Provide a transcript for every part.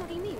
什么意思？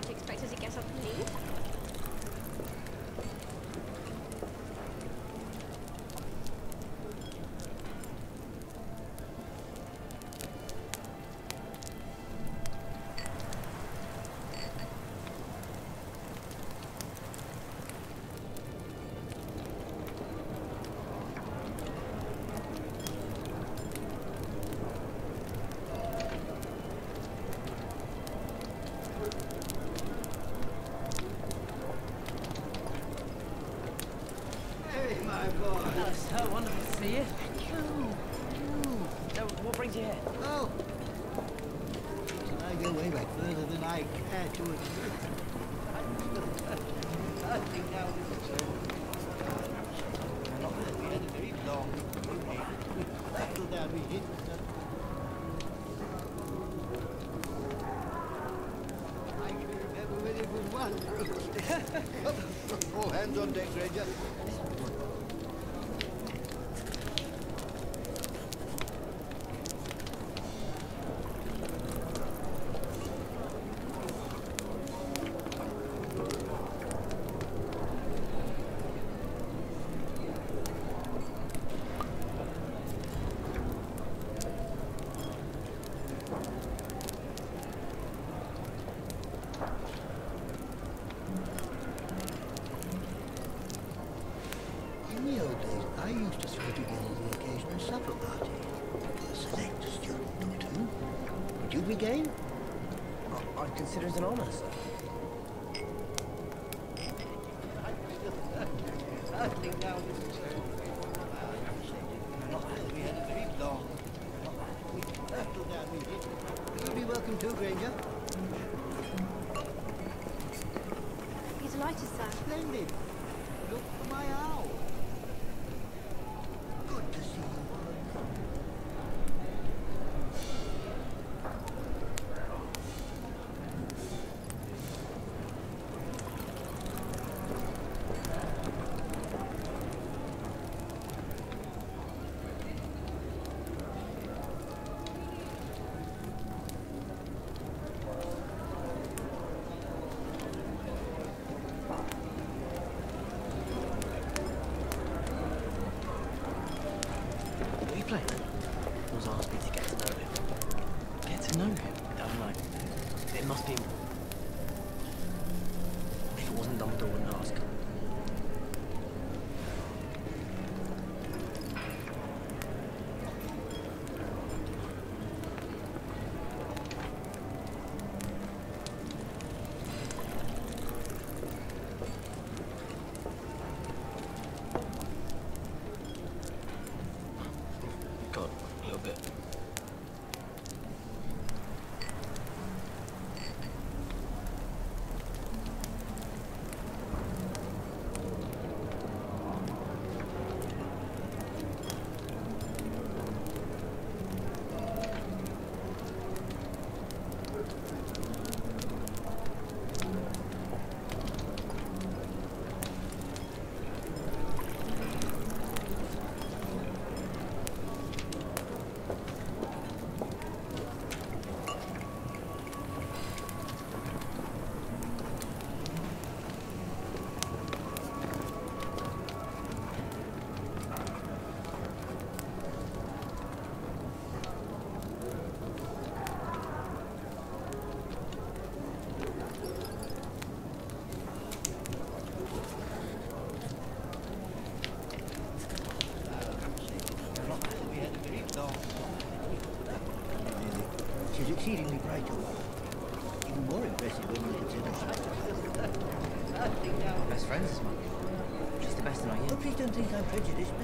do it. considers an illness. Önce de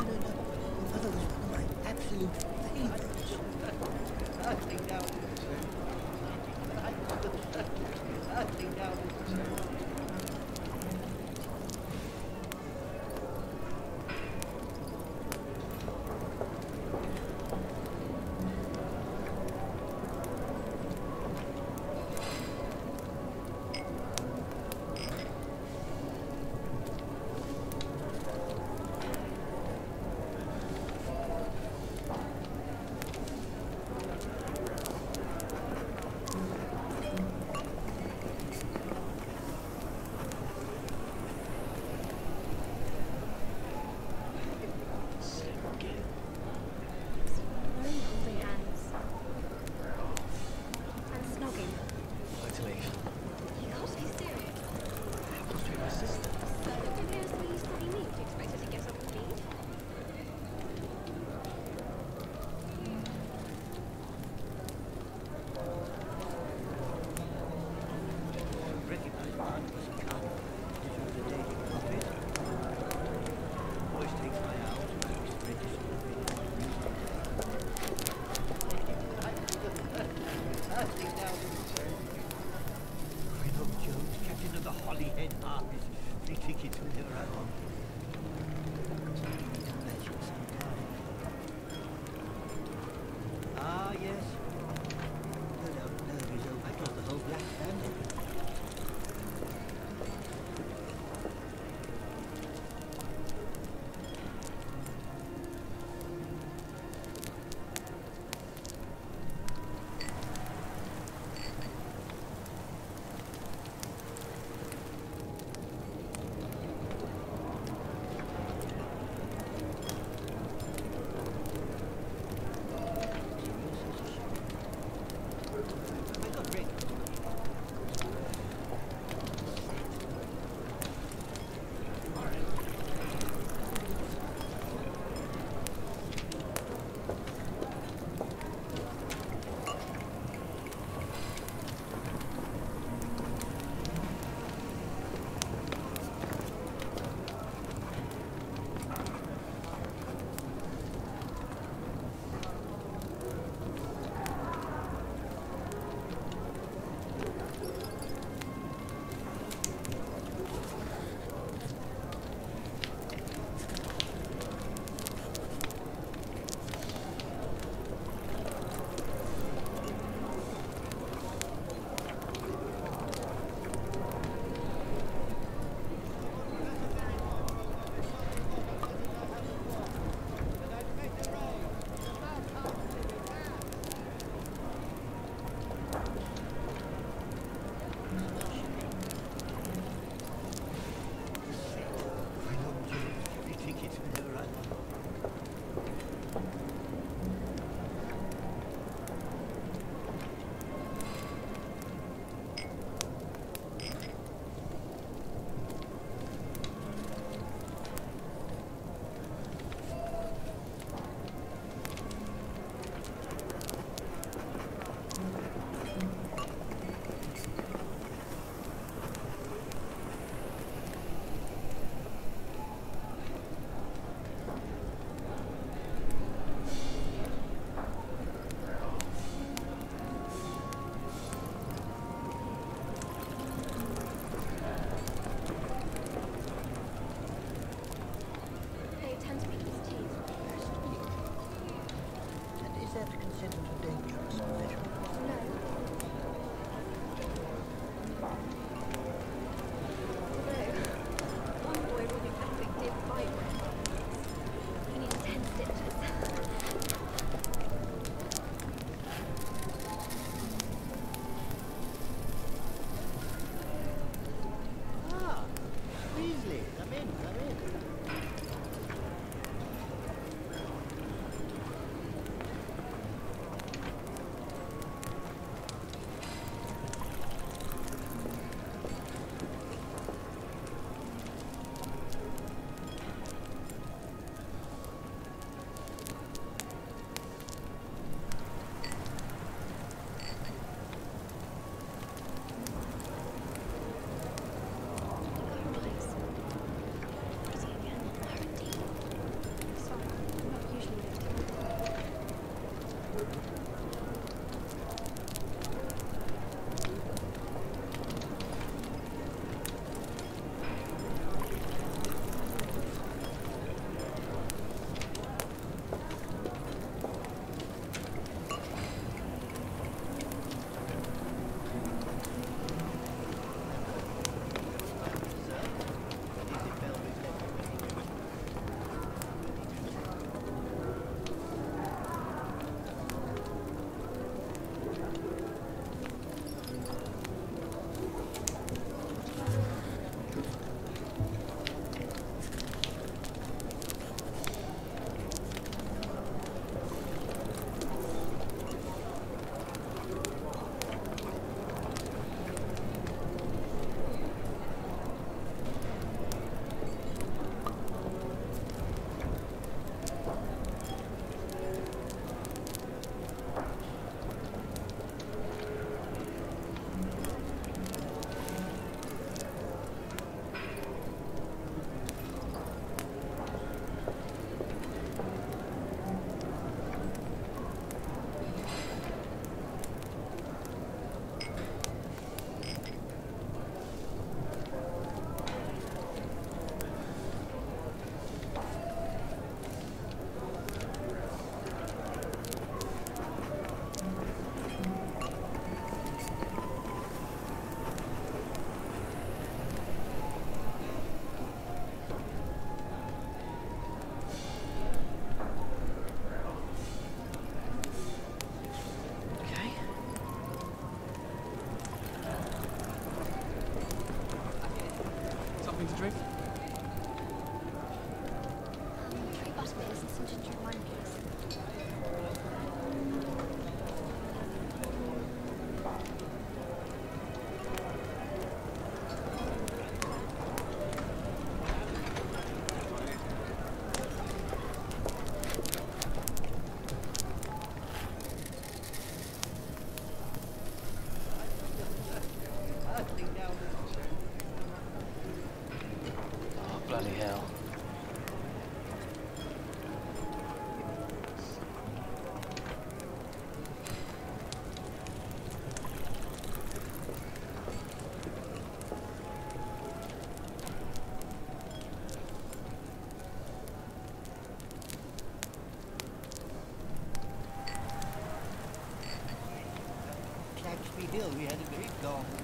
dog.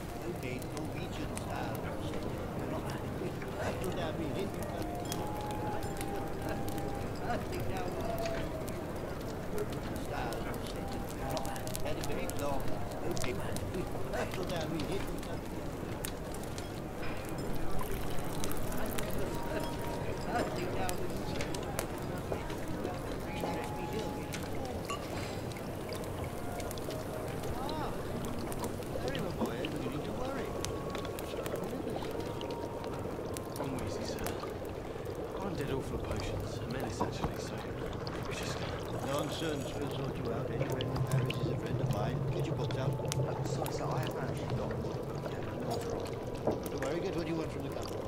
mum did all for potions, and men essentially, so we just... Nonsense, we'll sort you out anyway. Paris is a friend of mine. Get your books out. I'm sorry, sir, I have actually not. an offer on. Don't worry, get what you want from the castle?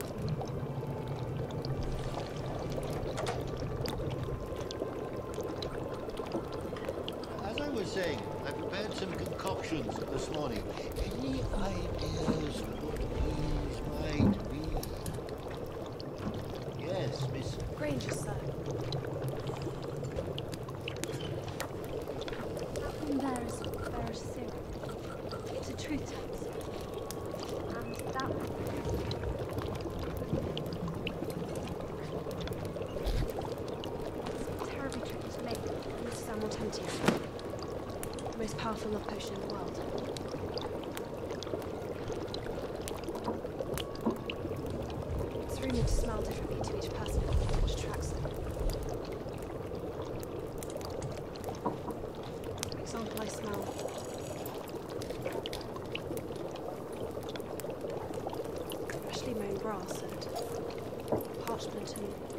As I was saying, I prepared some concoctions this morning. to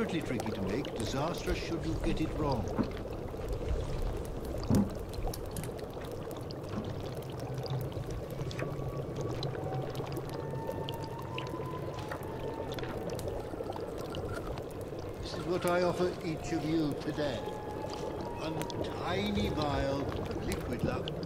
desperately tricky to make, disastrous should you get it wrong. This is what I offer each of you today. A tiny vial of liquid love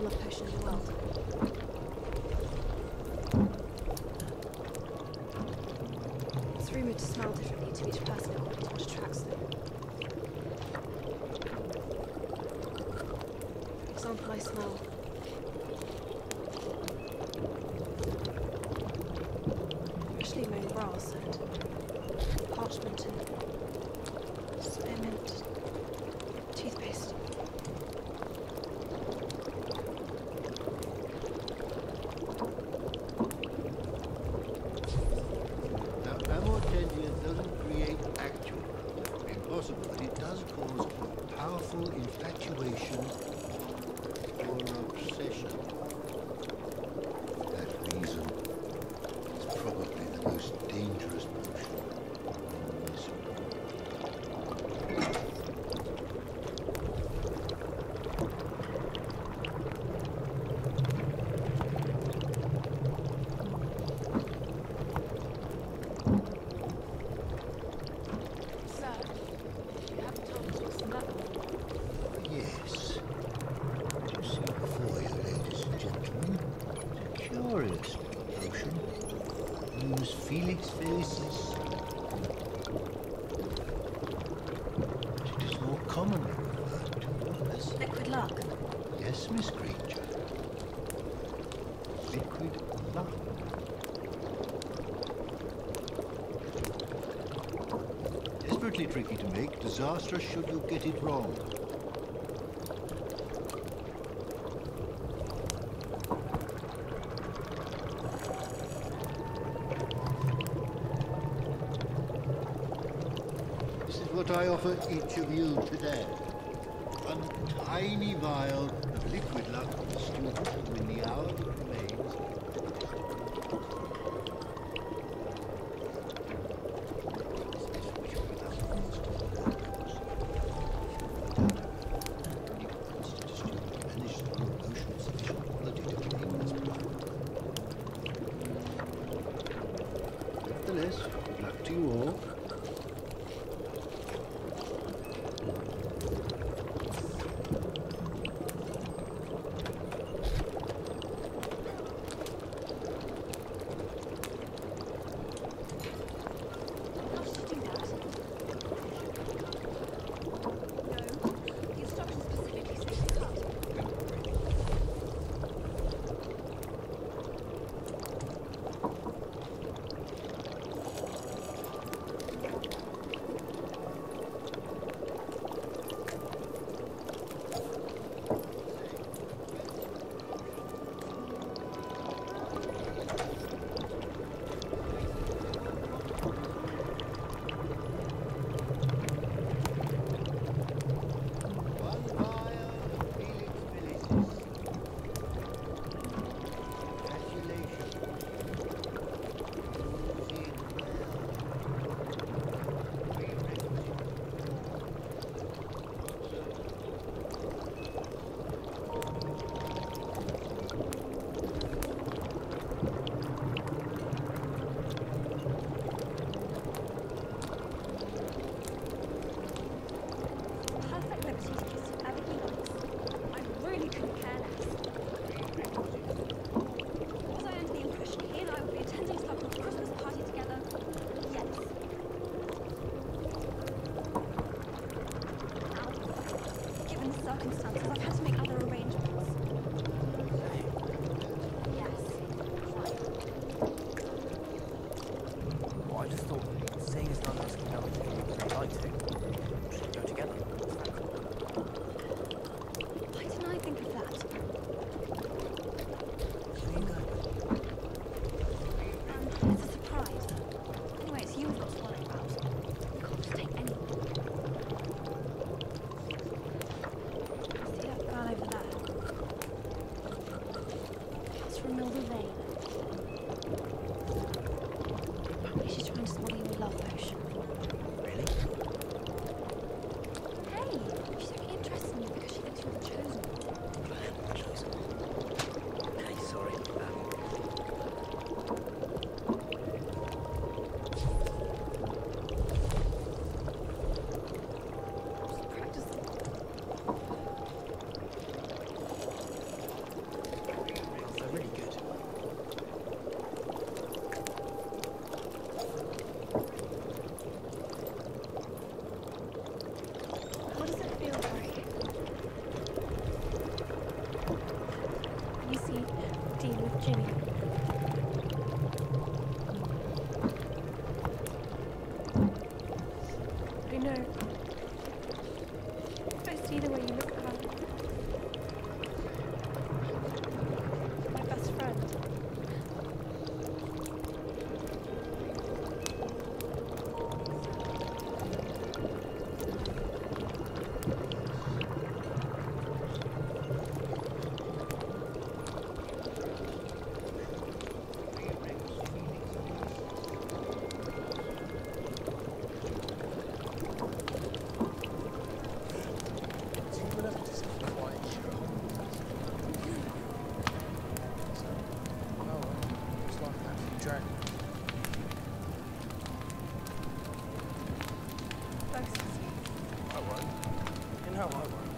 full of passion and wealth. It's rumored to smell differently to each person according to what attracts them. For example, I smell Disastrous should you get it wrong. This is what I offer each of you today. a tiny vial track. I was. You know I was.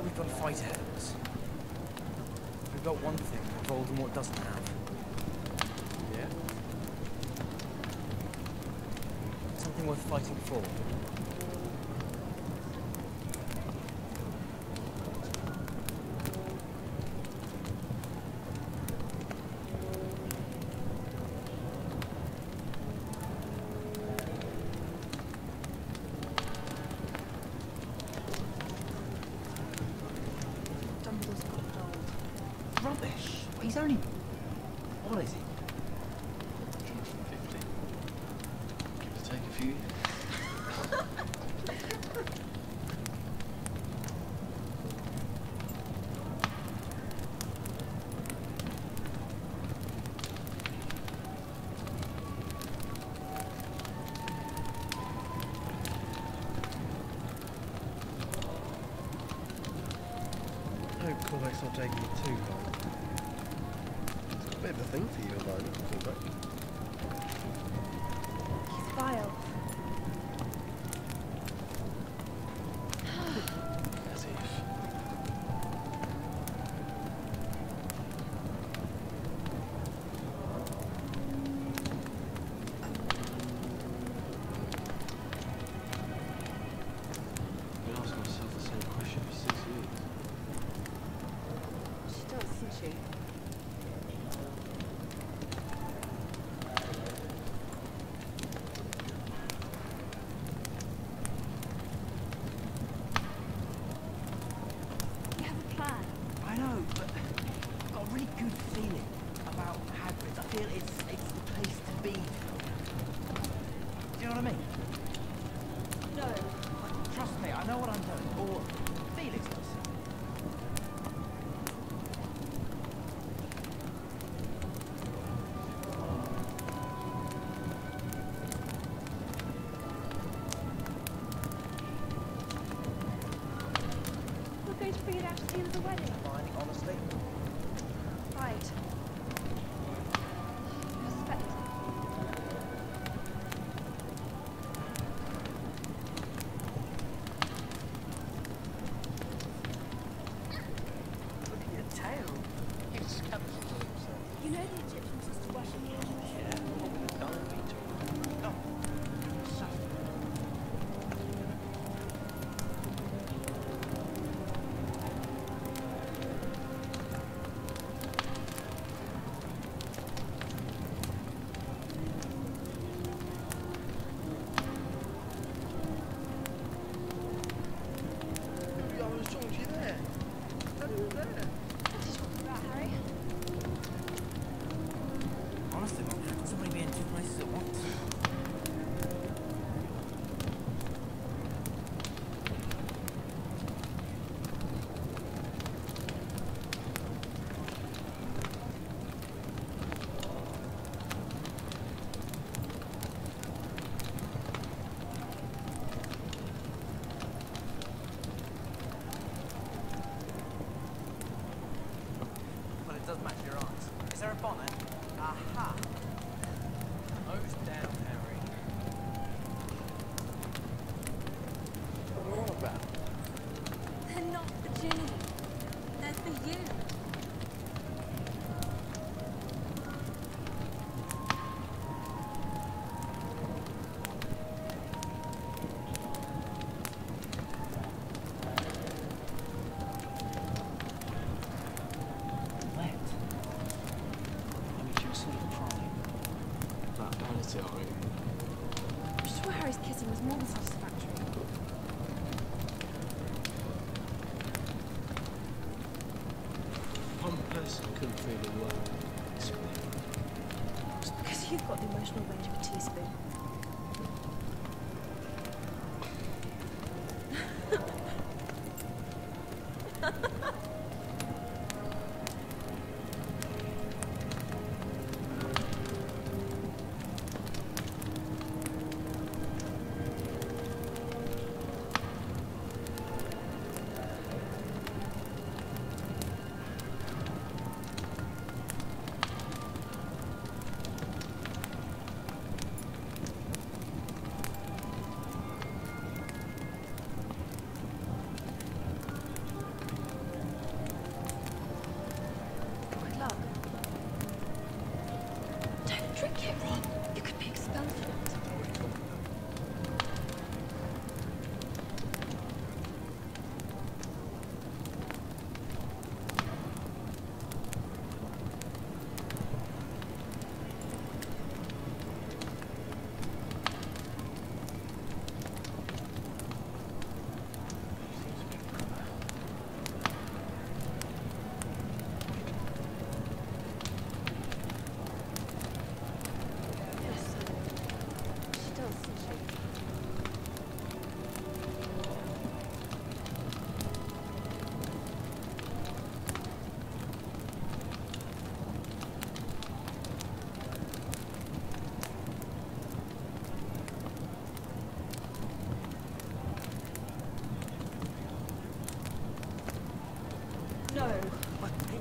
we've got to fight elves. We've got one thing that Voldemort doesn't have. Yeah? Something worth fighting for. it's not taking you too long. Uh, it's a bit of a thing for you though, the moment, Because you've got the emotional range of a teaspoon.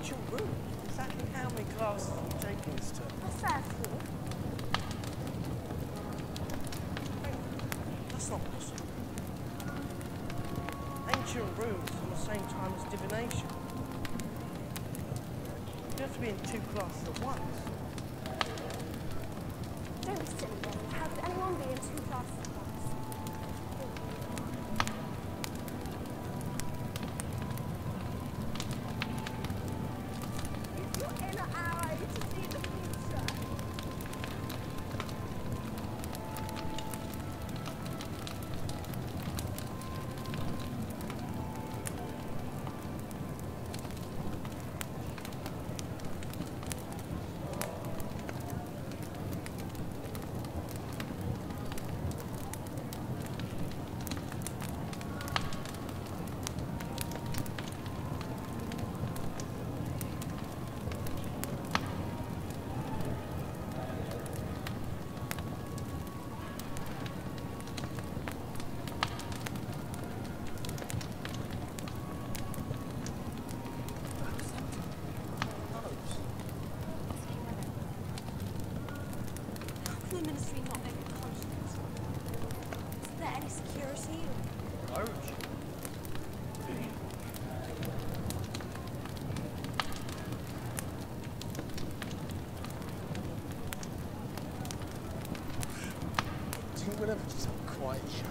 What's your room. Exactly how many classes are you taking this term? What's that for? That's not possible. Ancient runes on the same time as divination. You have to be in two classes at once. Don't be silly. How anyone be in two classes much.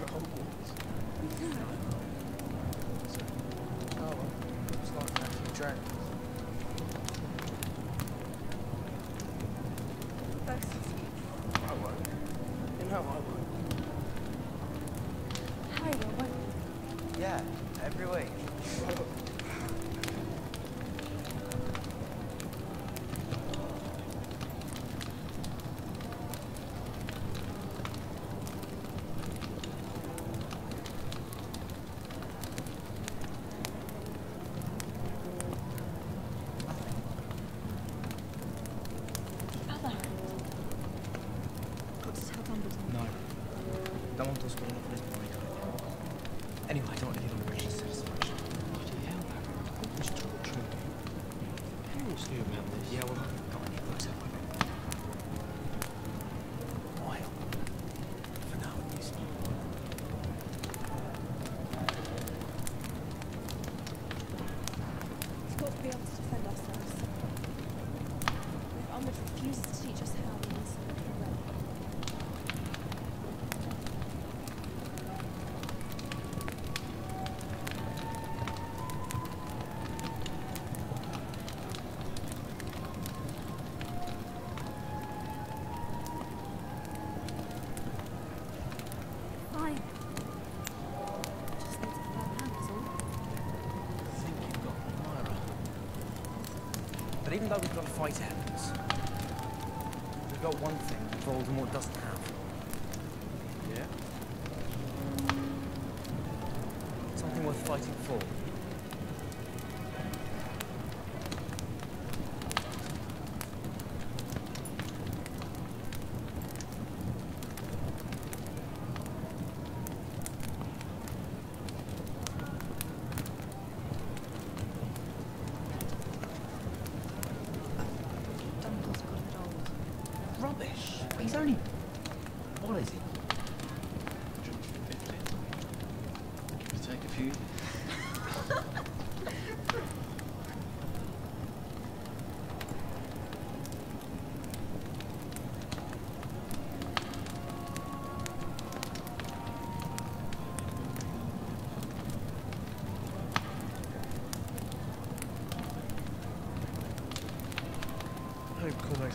even though we've got to fight enemies, we've got one thing Voldemort doesn't have.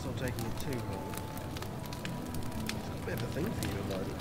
not taking it too long. It's a bit of a thing for you though.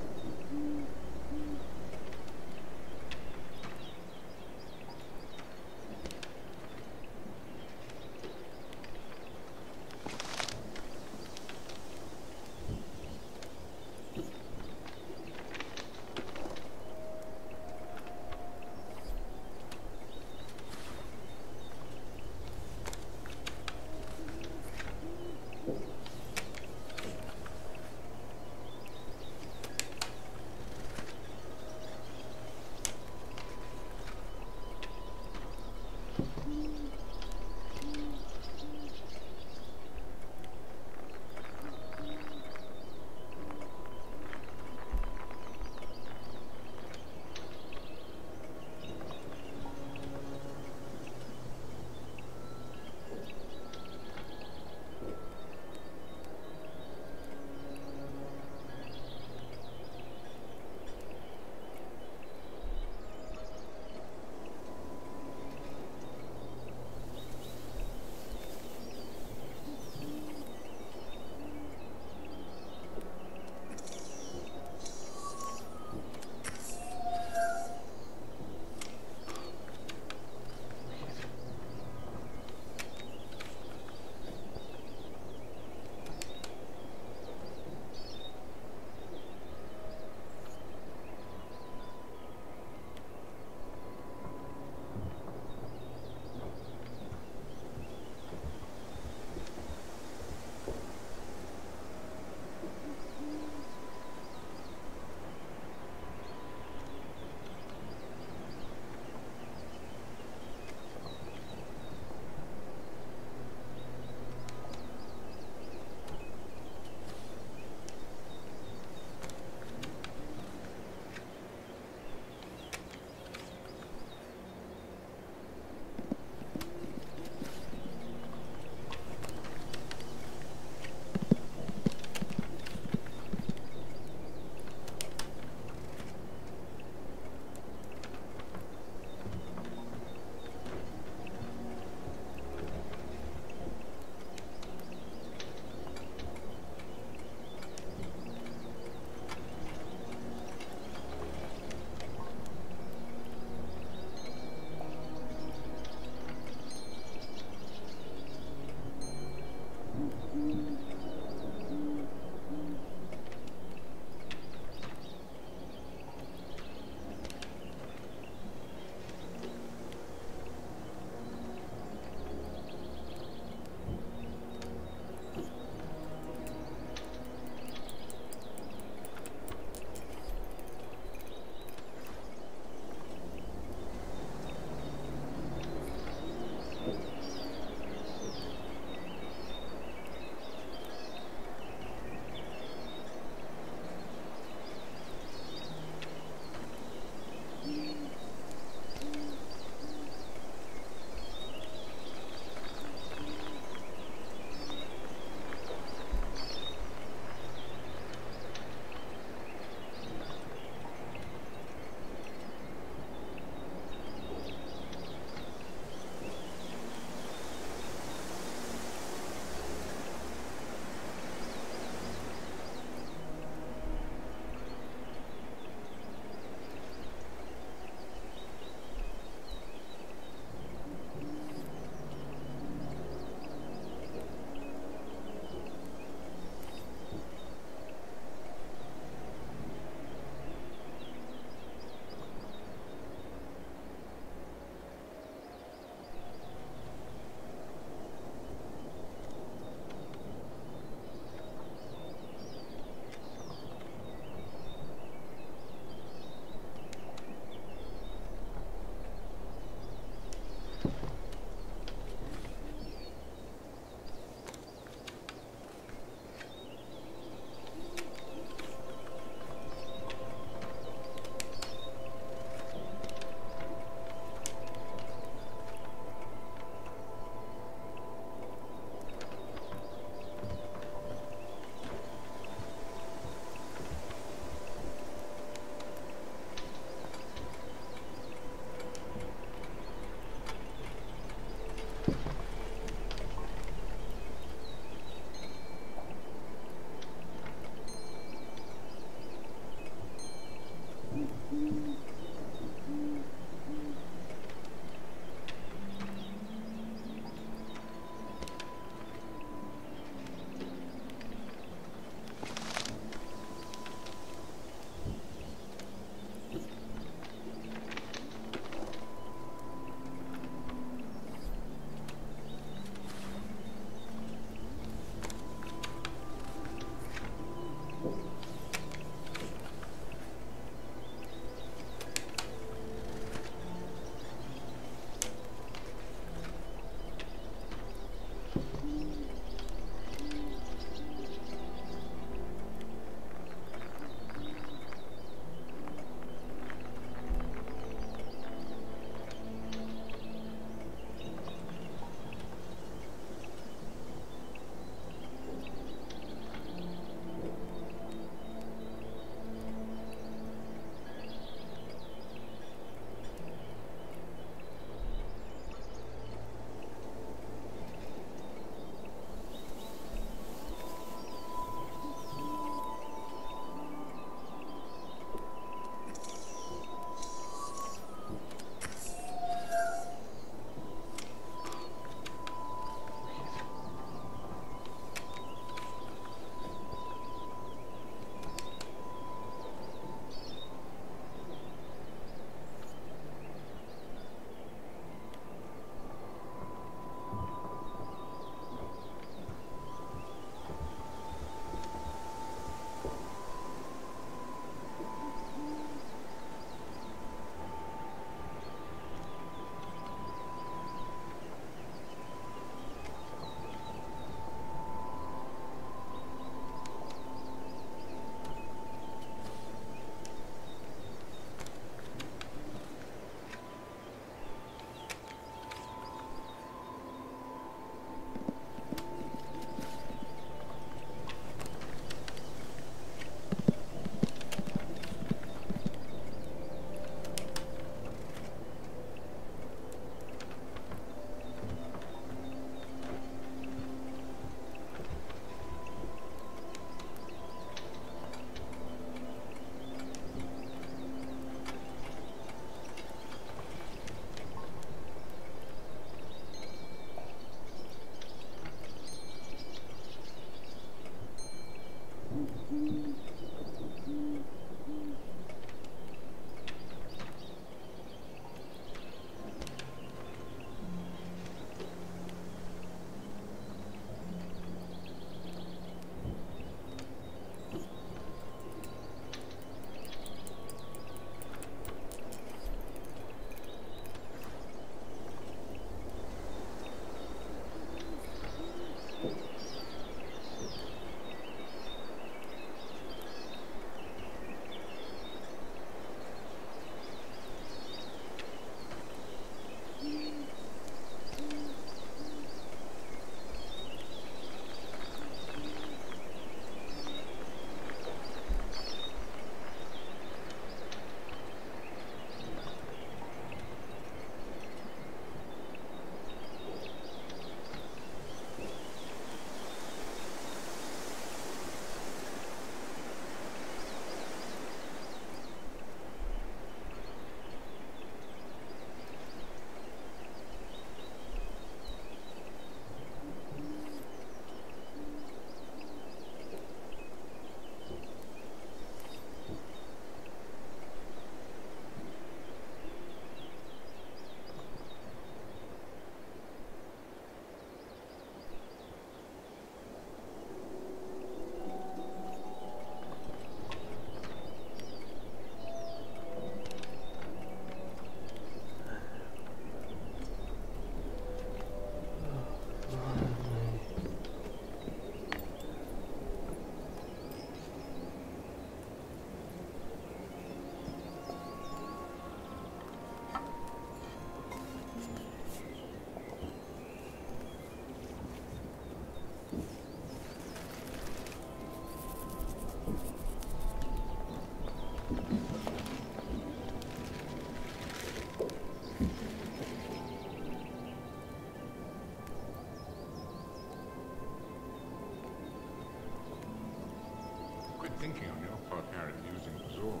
Thinking on your part, Harry, using Zor.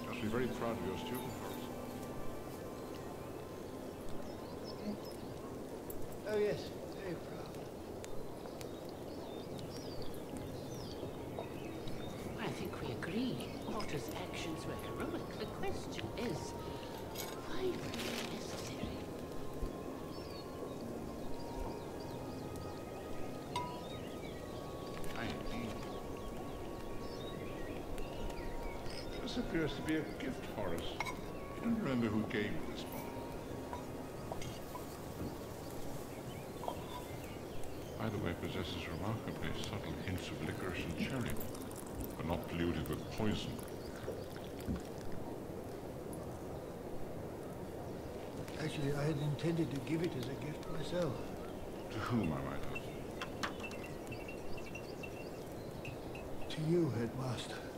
You must be very proud of your student, Horace. Oh, yes, very proud. I think we agree. Otter's actions were heroic. The question is, This appears to be a gift, Horace. You don't remember who gave this one? Either way, possesses remarkably subtle hints of licorice and cherry, but not polluted with poison. Actually, I had intended to give it as a gift myself. To whom, I might ask? To you, headmaster.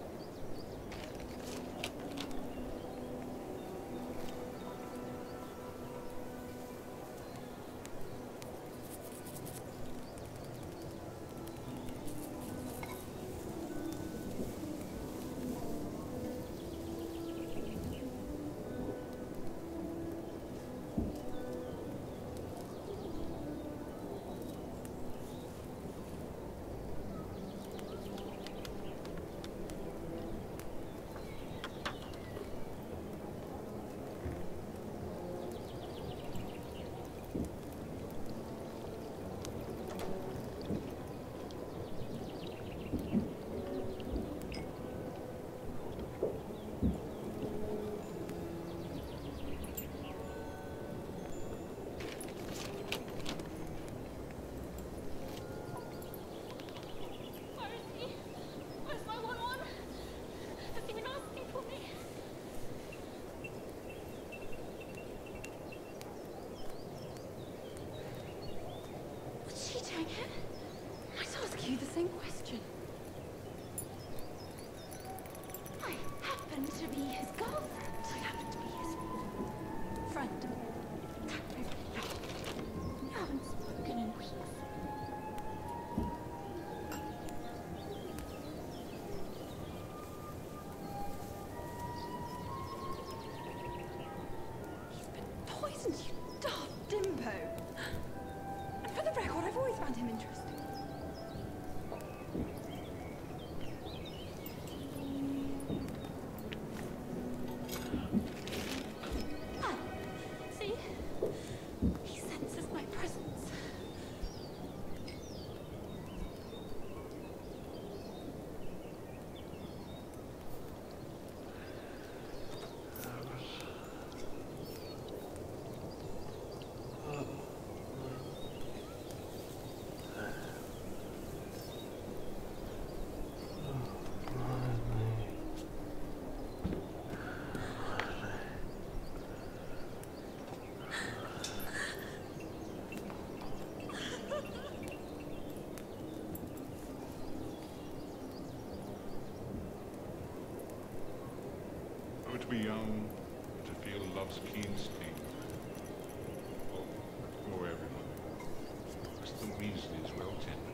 To be young, to feel love's keen sting. Oh, oh, everyone. Mr. Weasley is well tended.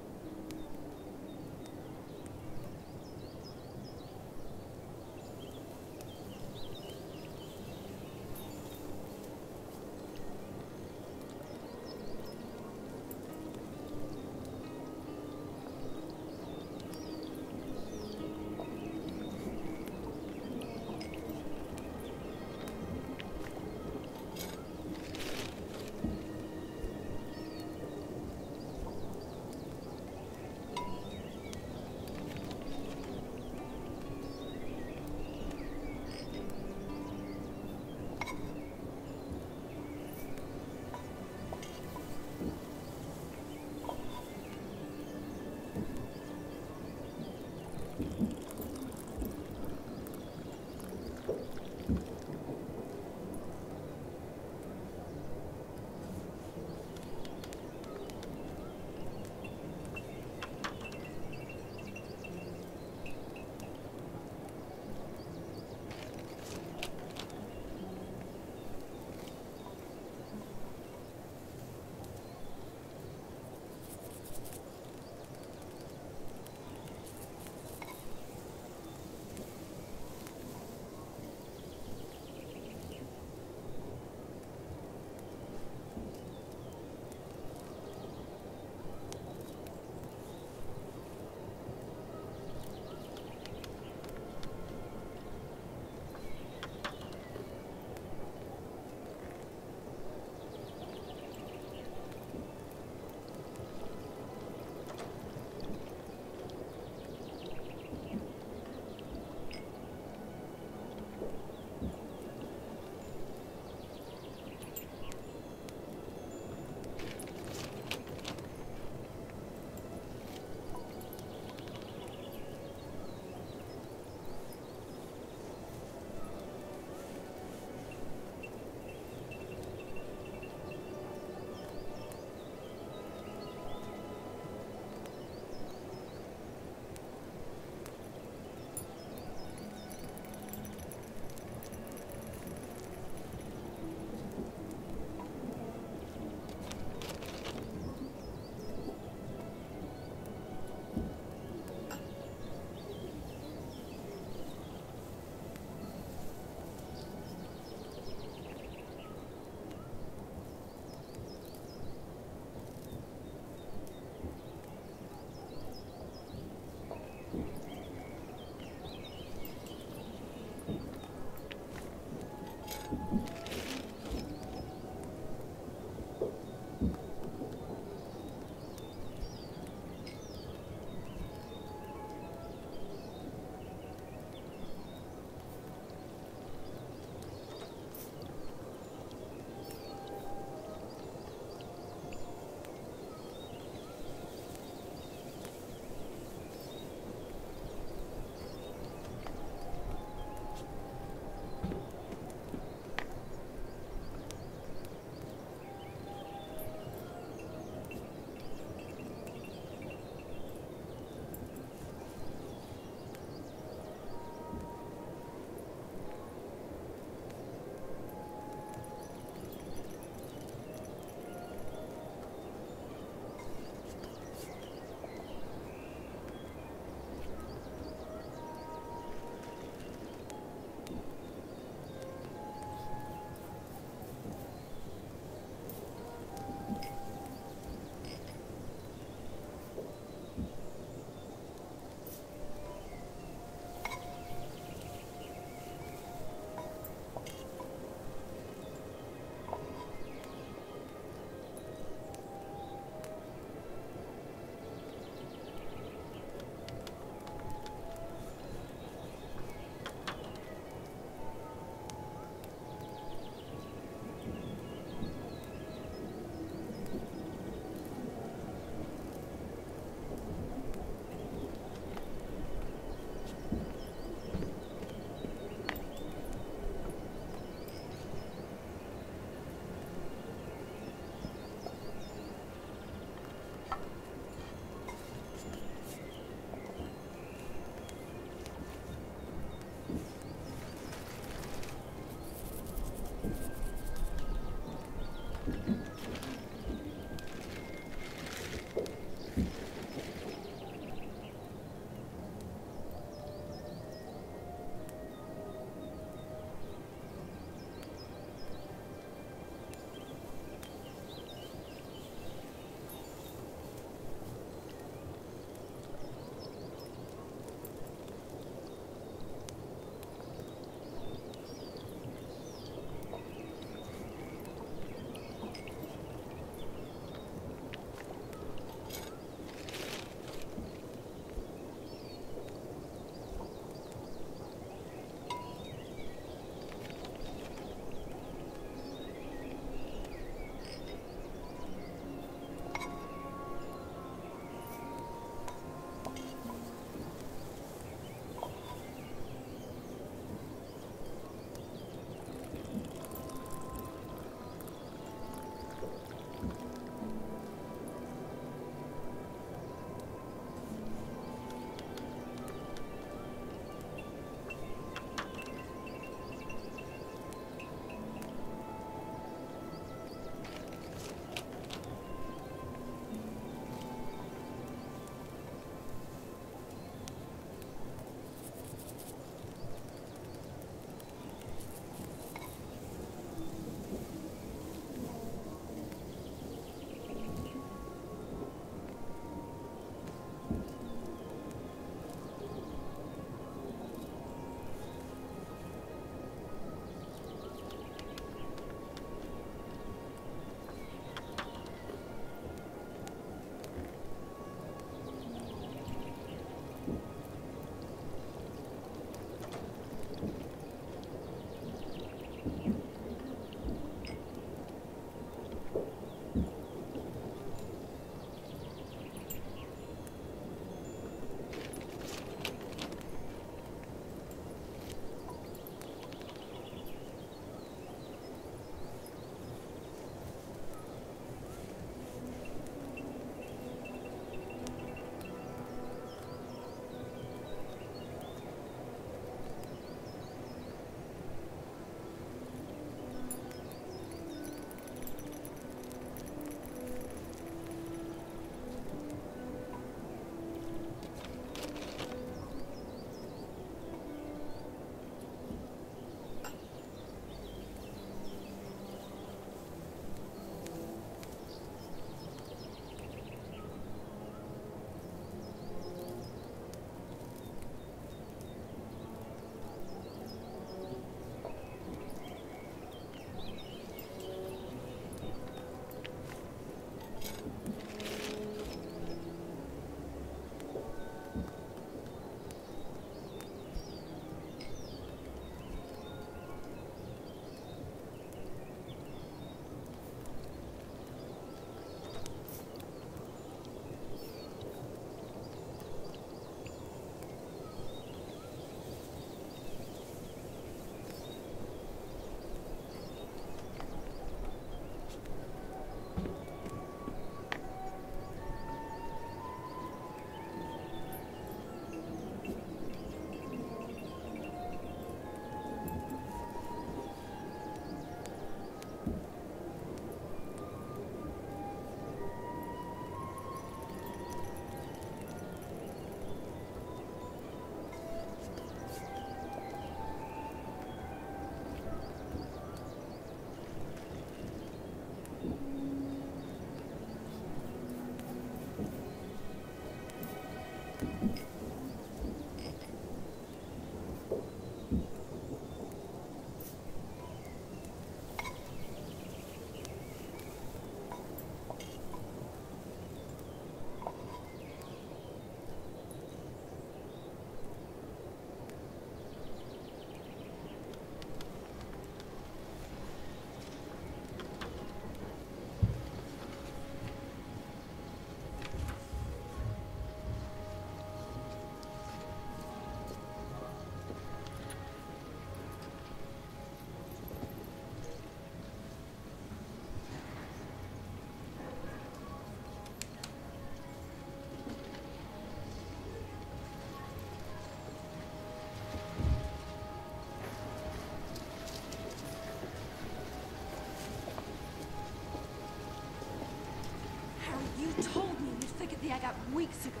Told me you'd figured the egg out weeks ago.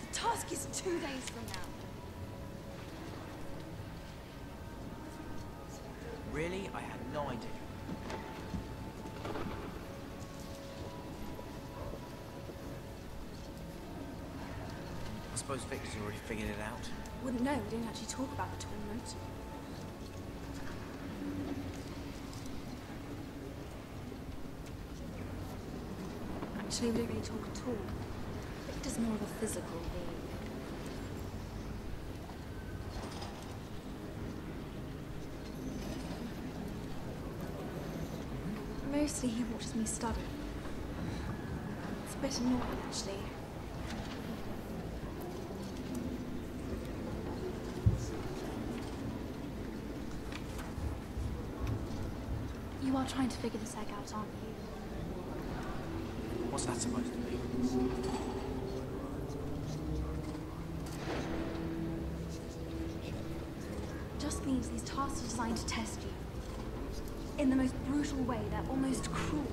The task is two days from now. Really? I had no idea. I suppose Victor's already figured it out. Wouldn't know, we didn't actually talk about the tournament. Actually, don't really talk at all. Victor's more of a physical being. Mostly he watches me study. It's a bit annoying, actually. You are trying to figure this egg out, aren't you? What's that supposed to be? Just means these tasks are designed to test you. In the most brutal way, they're almost cruel.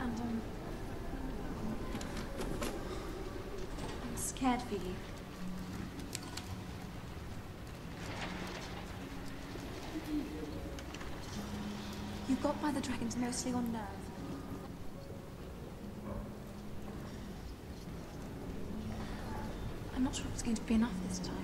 And, um... I'm scared for you. By the dragons mostly on nerve. I'm not sure it's going to be enough this time.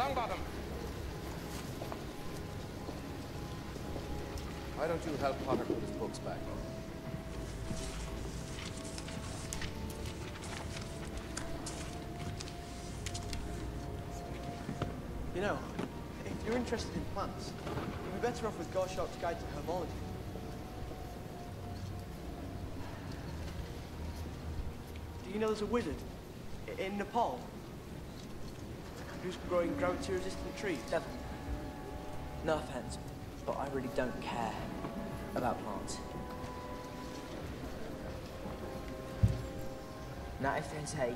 Longbottom. Why don't you help Potter put his books back? You know, if you're interested in plants, you'd be better off with Goshawk's Guide to Herbology. Do you know there's a wizard in Nepal who's growing gravity-resistant trees? Neville, no offense, but I really don't care about plants. Now, if there's a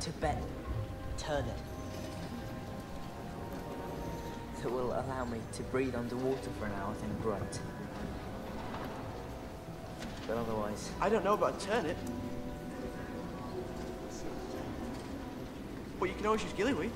Tibetan turnip that will allow me to breathe underwater for an hour, then great. But otherwise, I don't know about a turnip. You always use gillyweed.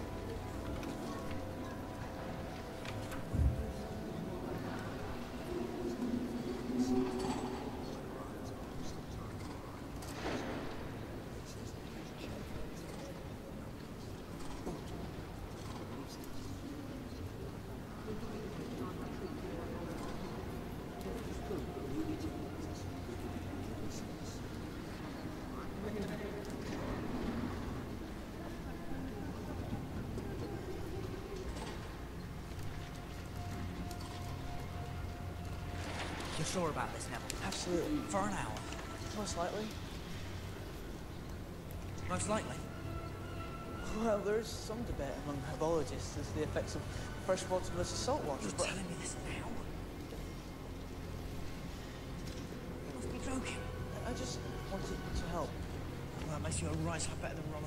You're sure about this, Neville? Absolutely. For an hour? Most likely. Most likely. Well, there is some debate among herbologists as to the effects of freshwater versus saltwater, You're but telling me this now? You must be joking. I just wanted to help. Well, that makes you a right better than Ron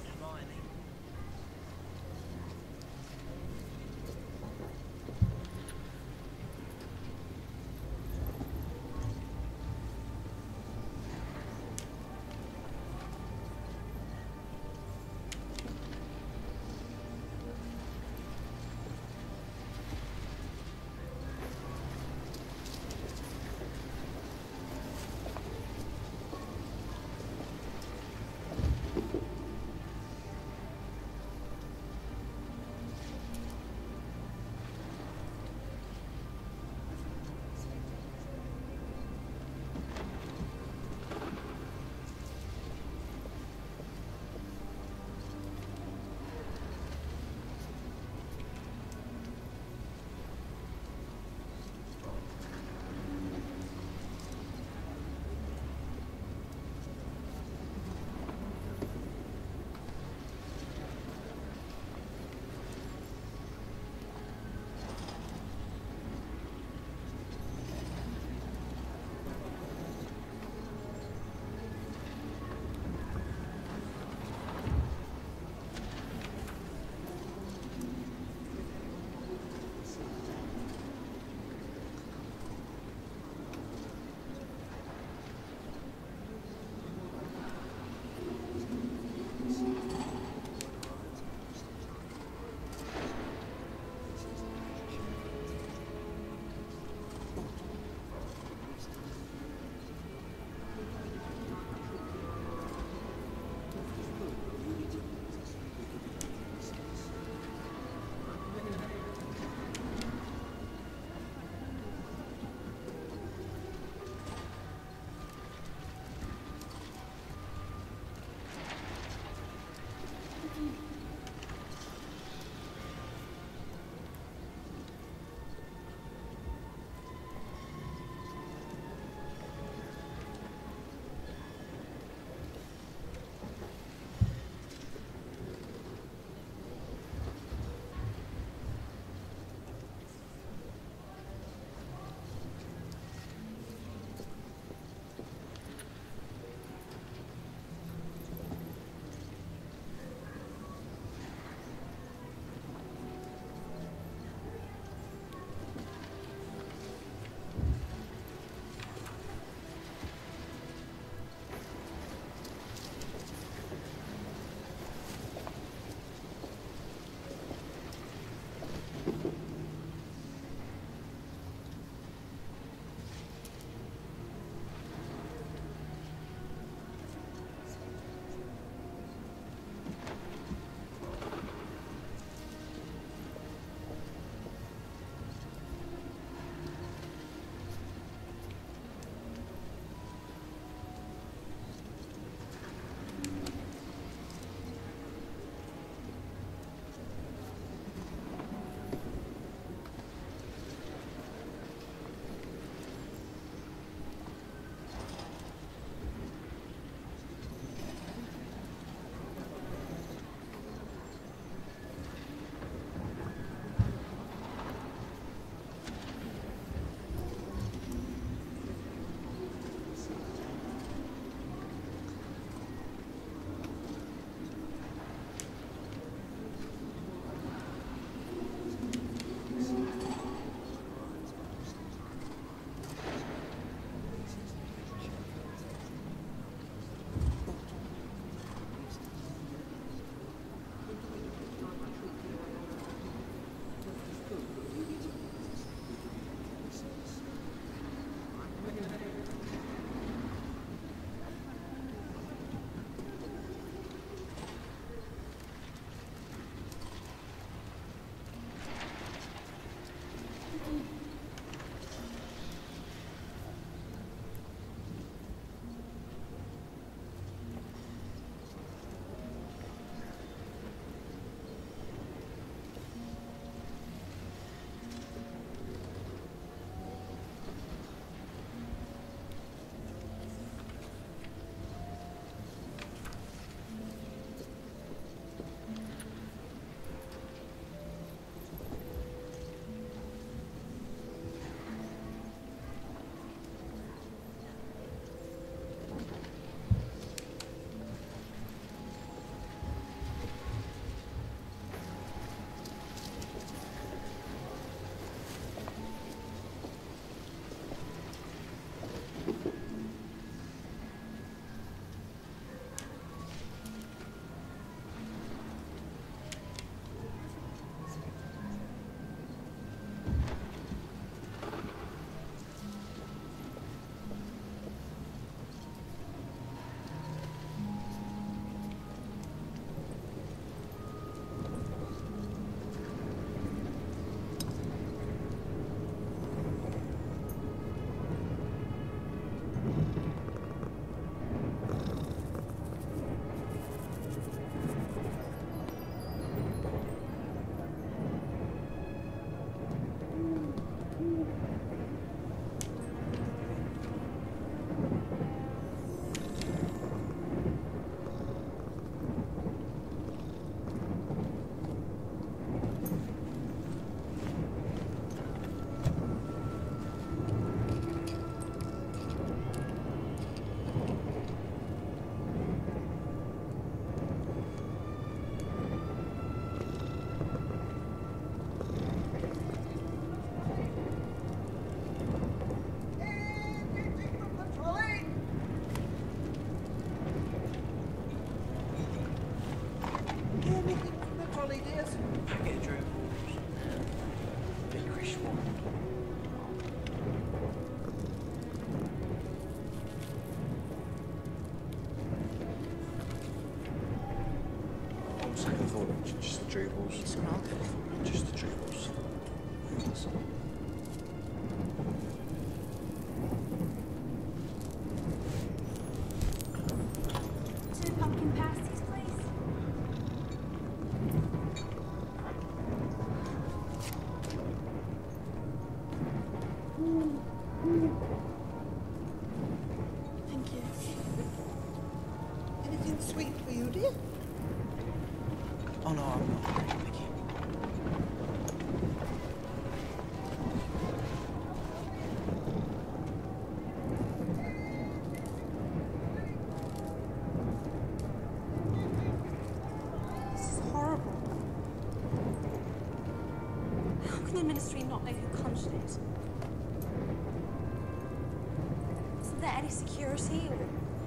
Isn't there any security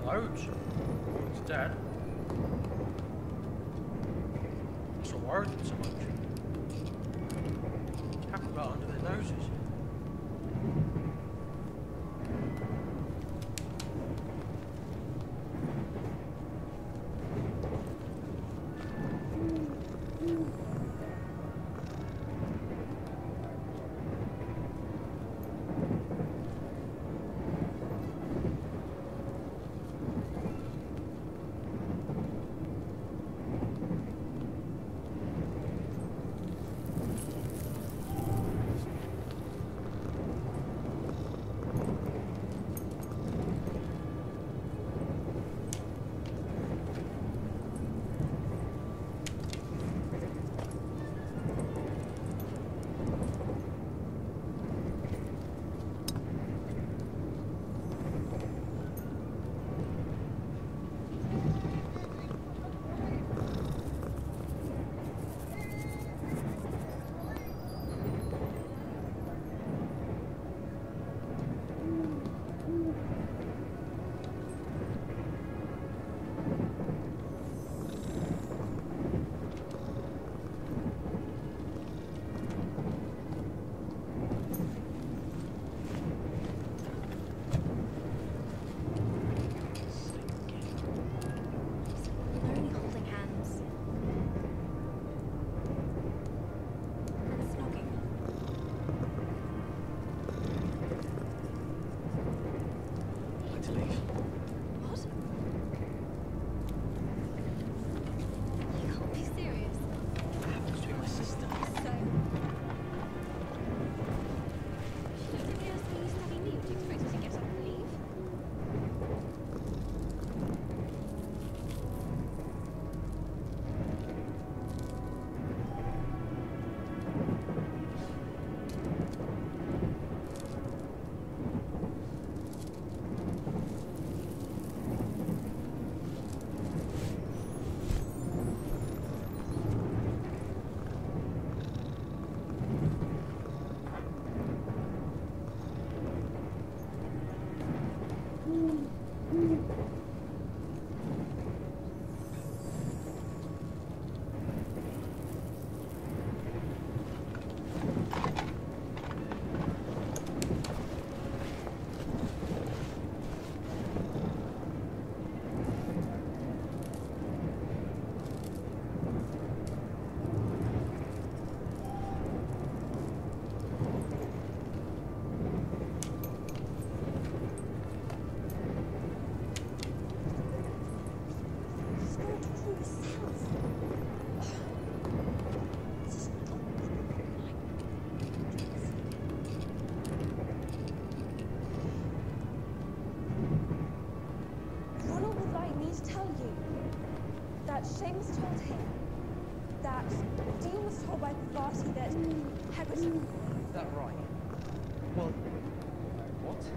Loads. It's dead.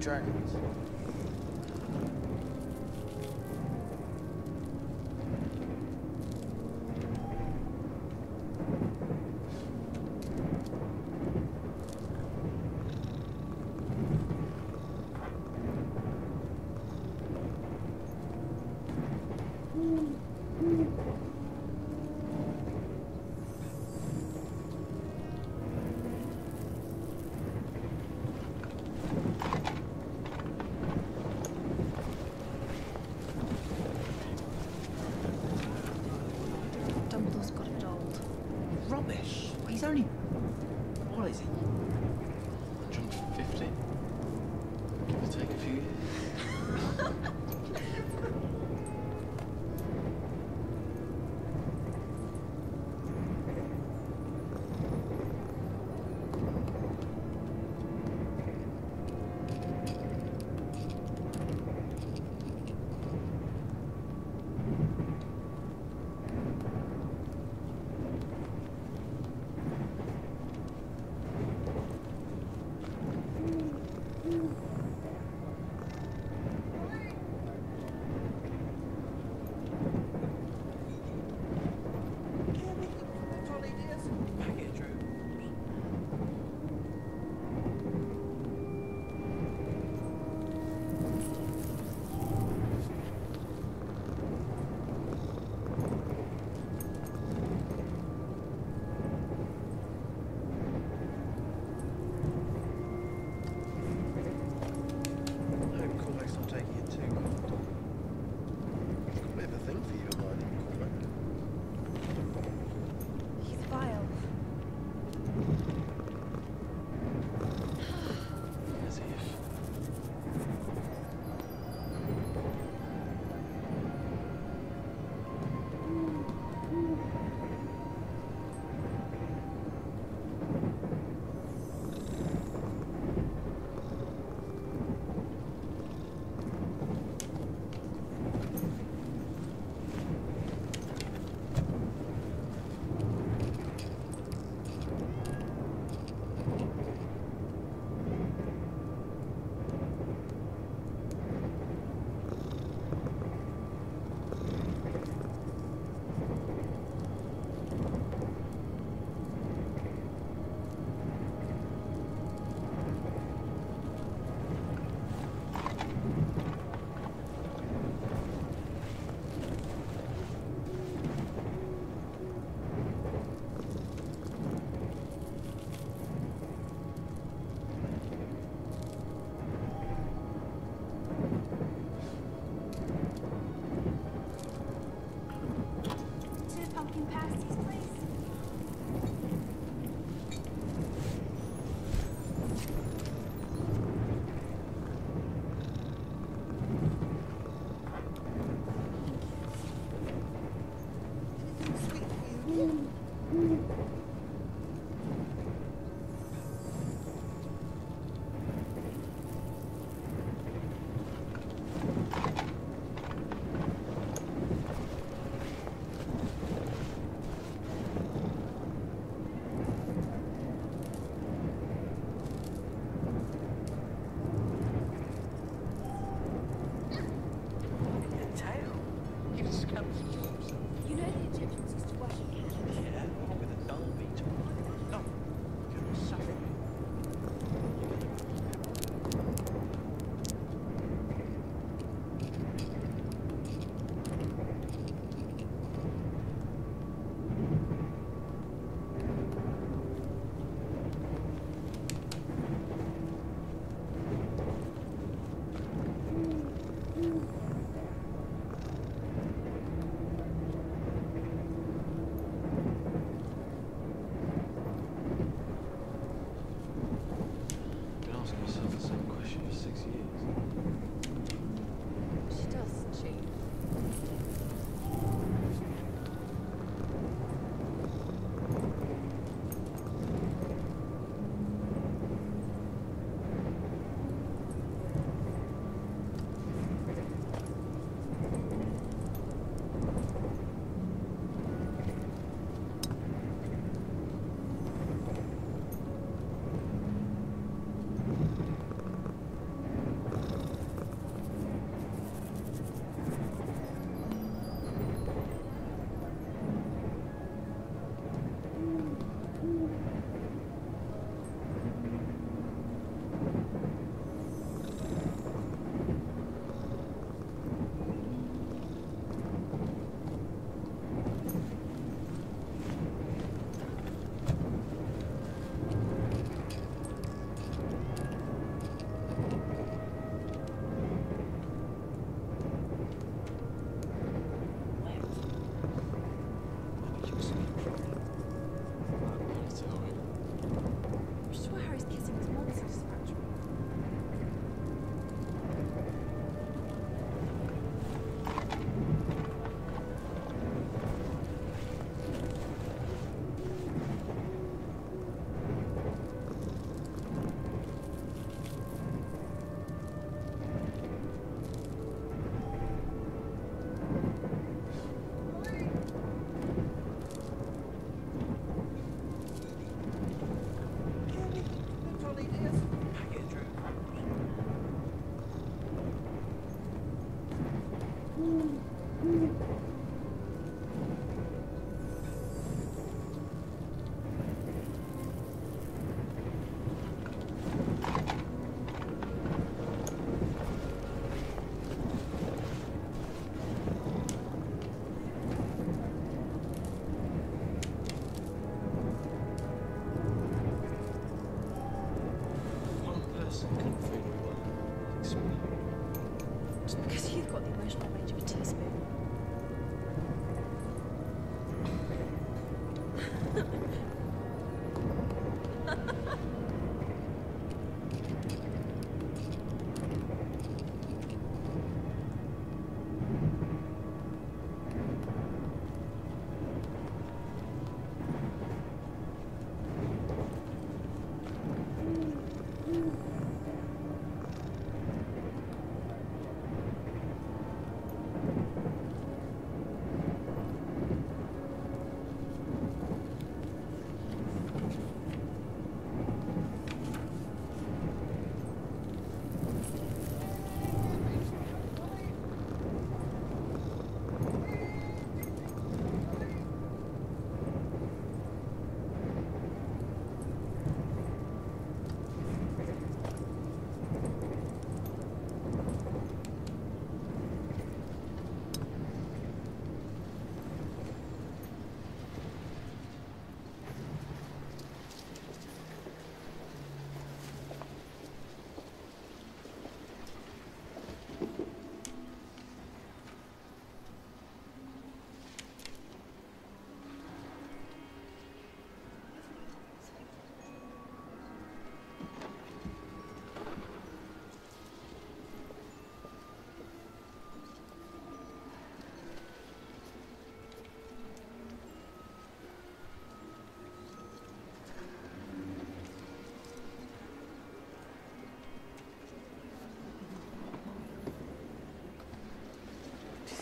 dragons.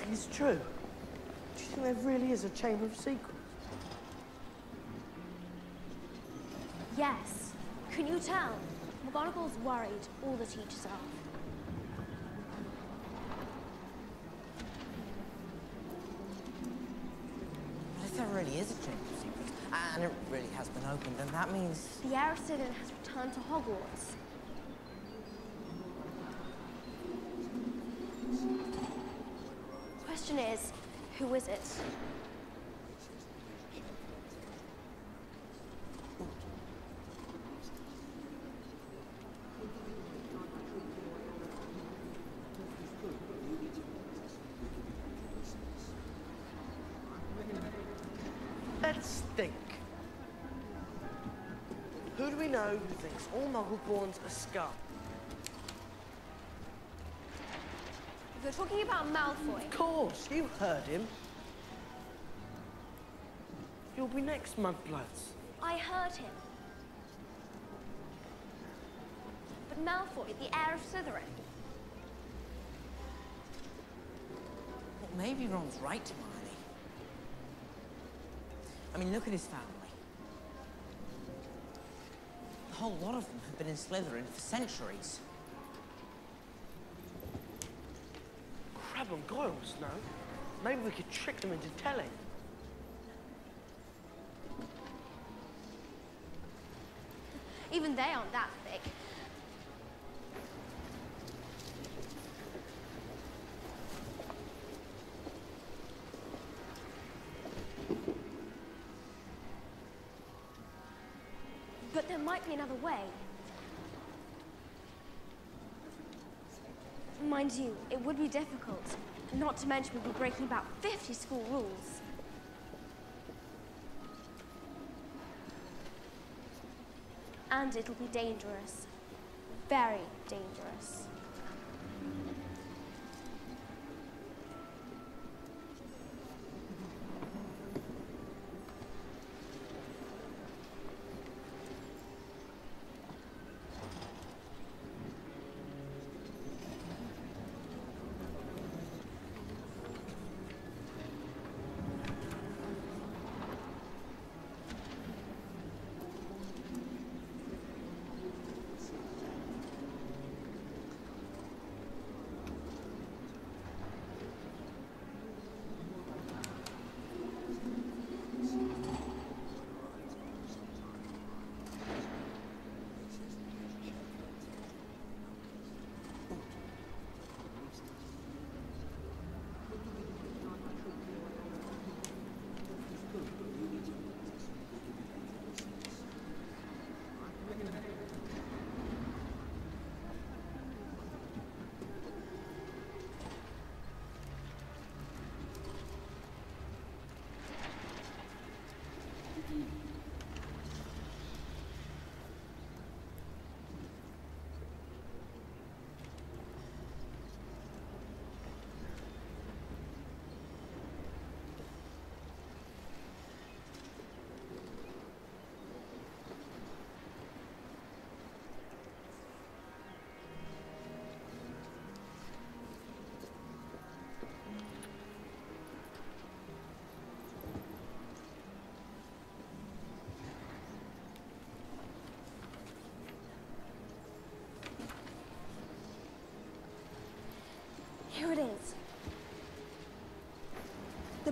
Do you think it's true? Do you think there really is a Chamber of Secrets? Yes. Can you tell? McGonagall's worried. All the teachers are. But if there really is a Chamber of Secrets, and it really has been opened, then that means... The heir of Slytherin has returned to Hogwarts. Question is, who is it? Let's think. Who do we know who thinks all Muggleborns are scum? If you're talking about Malfoy, Of course, you heard him. You'll be next month, lads. I heard him. But Malfoy, the heir of Slytherin. Well, maybe Ron's right, Hermione. I mean, look at his family. A whole lot of them have been in Slytherin for centuries. Crabbe and No? Maybe we could trick them into telling. Would be difficult. Not to mention we'd be breaking about 50 school rules. And it'll be dangerous. Very dangerous.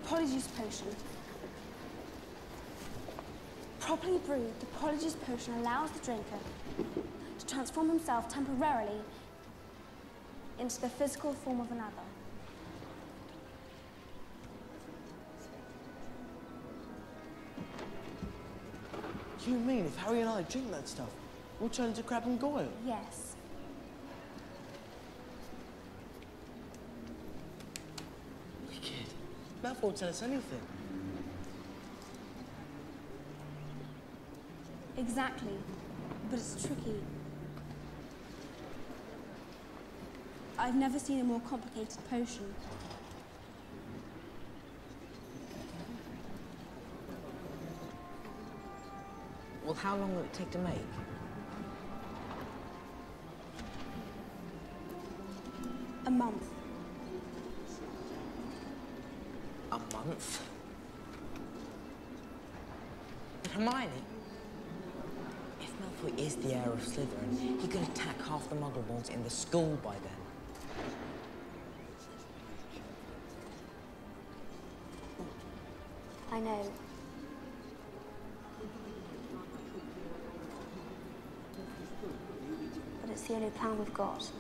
Polyjuice Potion. Properly brewed, the Polyjuice Potion allows the drinker to transform himself temporarily into the physical form of another. You mean if Harry and I drink that stuff, we'll turn into Crabbe and Goyle? Yes. Wicked. Malfoy won't tell us anything. Exactly. But it's tricky. I've never seen a more complicated potion. Well, how long will it take to make? The Muggleborns in the school by then. I know. But it's the only plan we've got.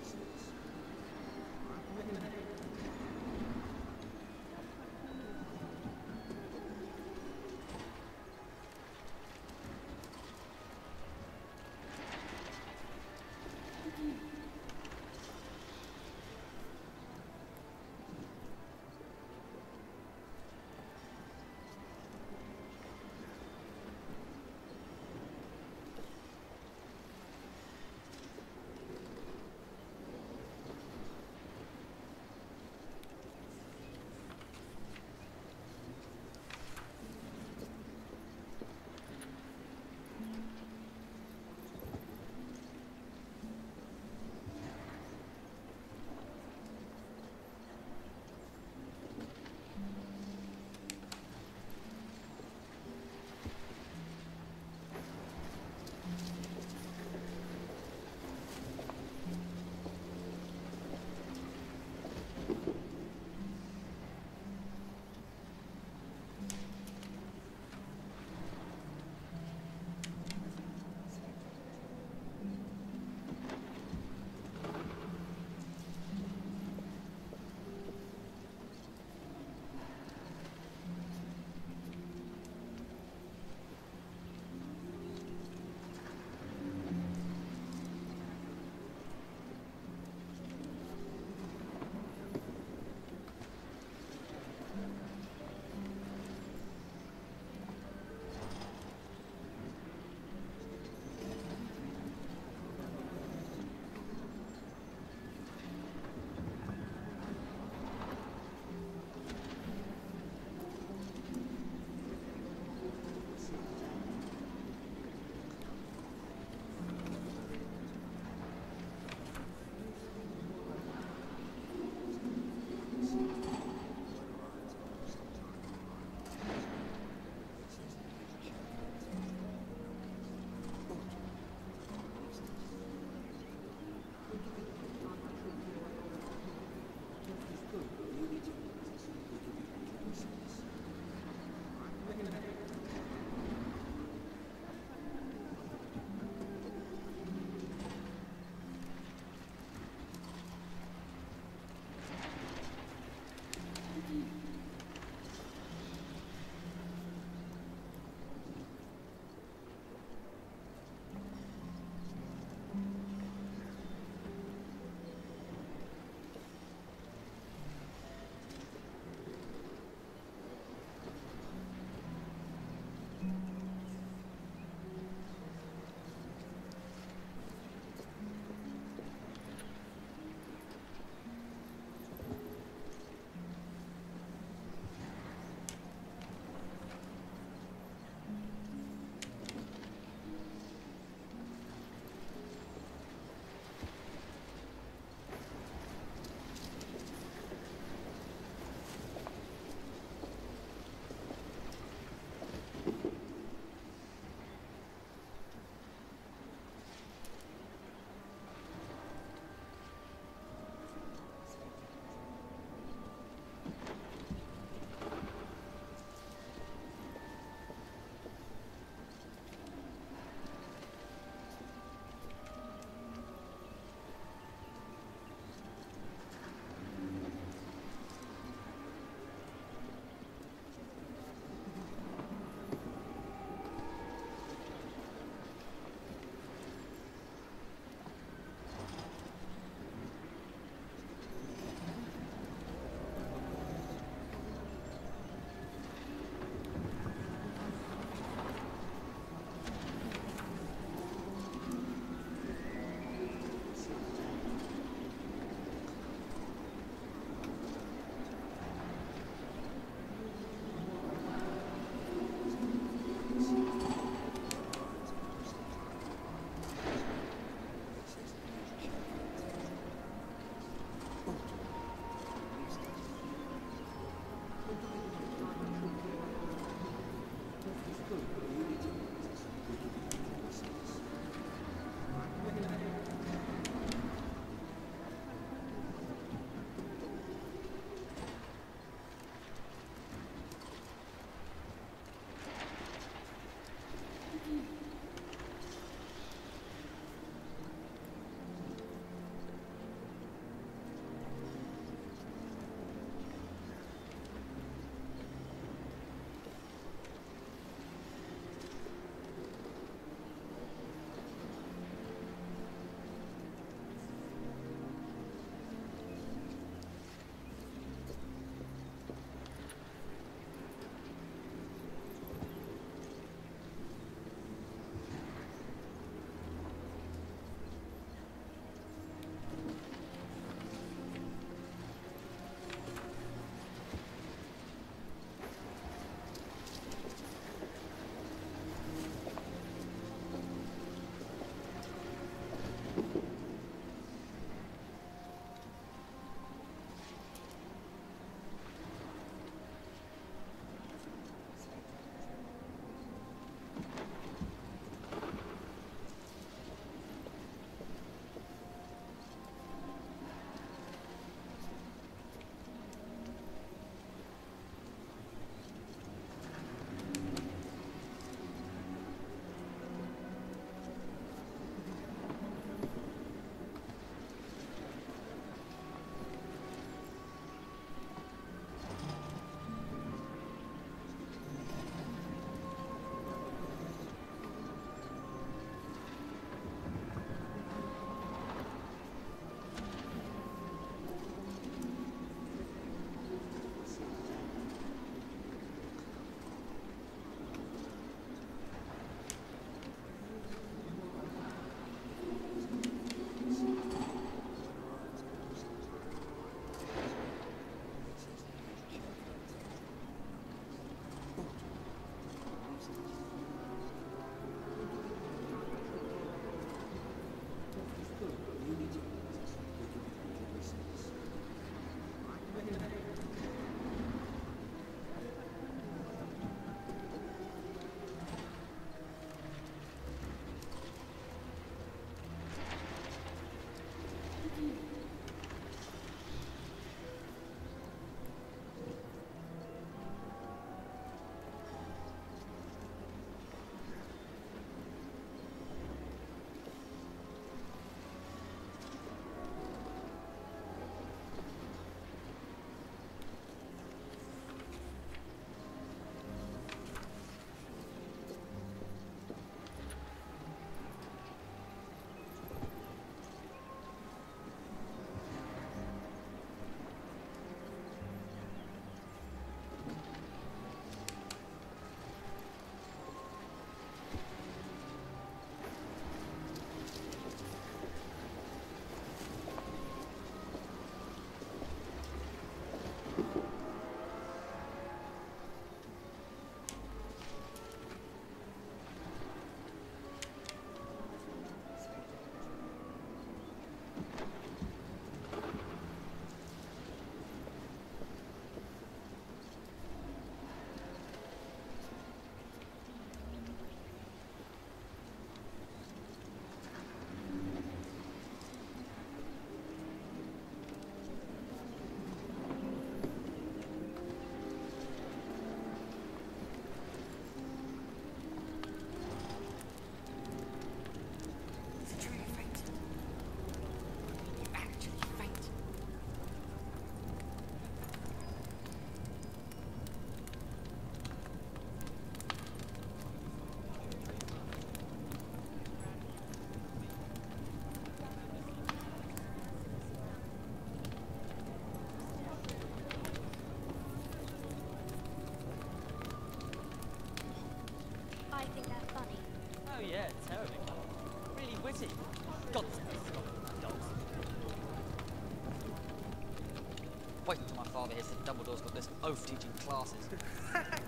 Father Dumbledore's got this oaf teaching classes.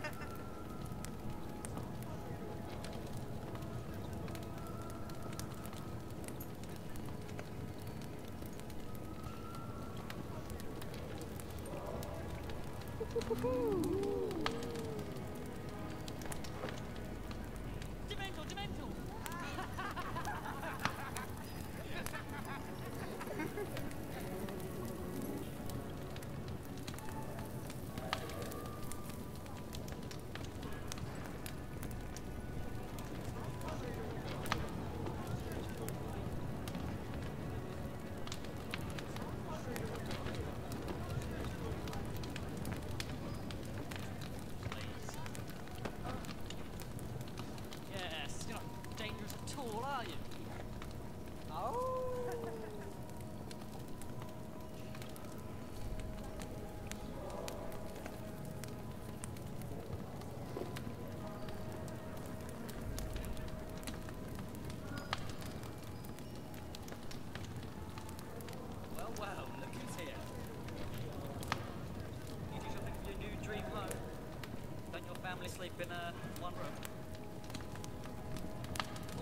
family sleep in uh, one room?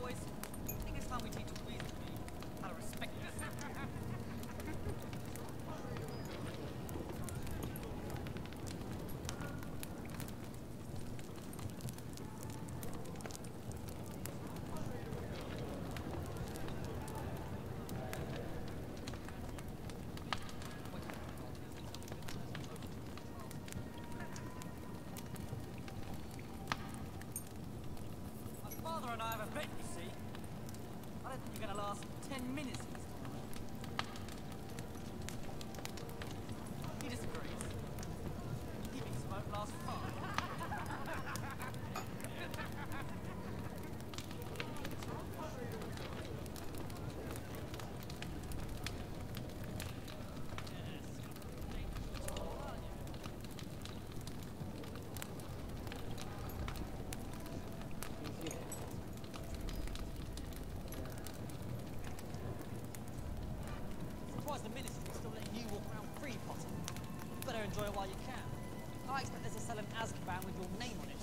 Boys, I think it's time we teach Weasley how to respect yourself. My father and I have a bet, you see. I don't think you're gonna last ten minutes in this tournament. He disagrees. He thinks it won't last five. Surprised the ministers are still letting you walk around free, Potter. Better enjoy it while you can. I expect there's a cell in Azkaban with your name on it.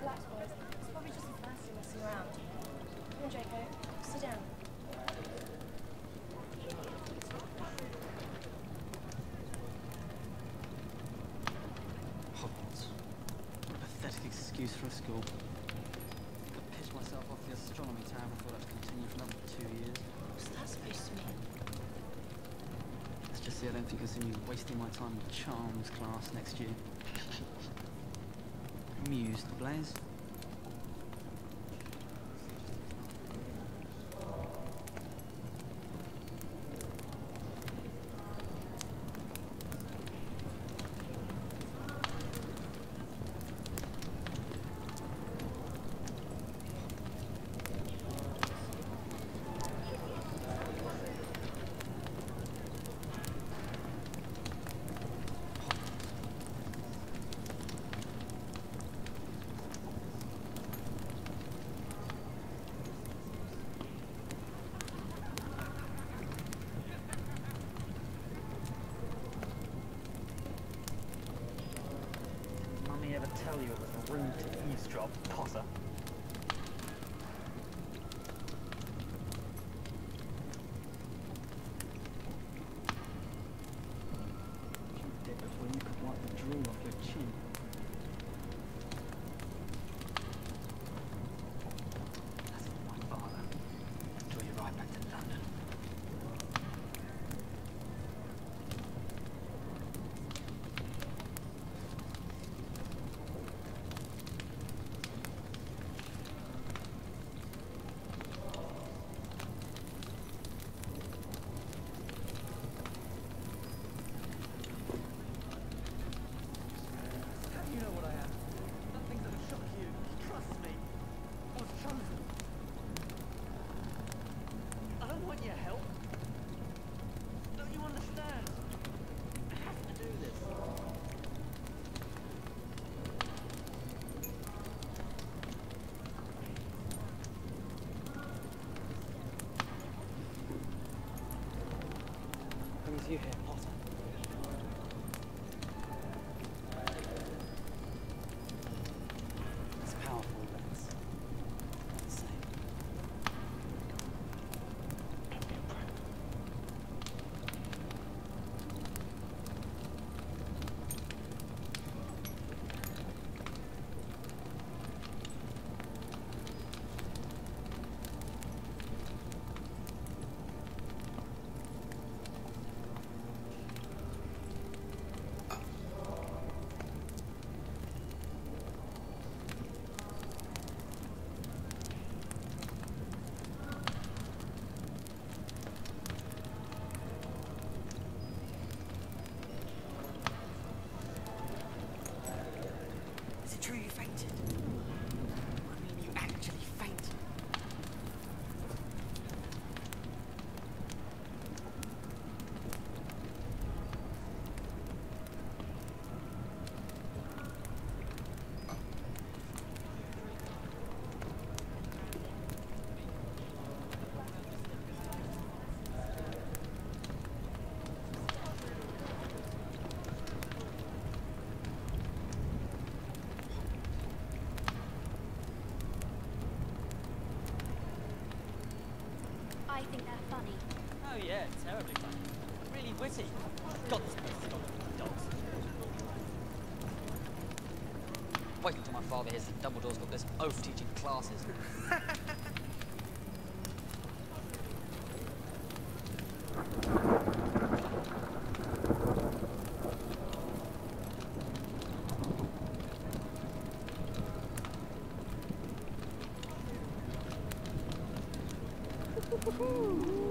Relax, boys. It's probably just a fancy messing around. Come on, Draco. Sit down. Hogwarts. Pathetic excuse for a school. I pitched myself off the astronomy tower before I had to continue for another two years. What's that supposed to mean? Let's just say I don't think you'll see me wasting my time in charms class next year. Amused, Blaise? Mummy ever tell you it was rude to eavesdrop, Oh, yeah, terribly. Really witty. God, this piece dogs. Wait until my father hears that Dumbledore's got this oaf teaching classes. Woohoo!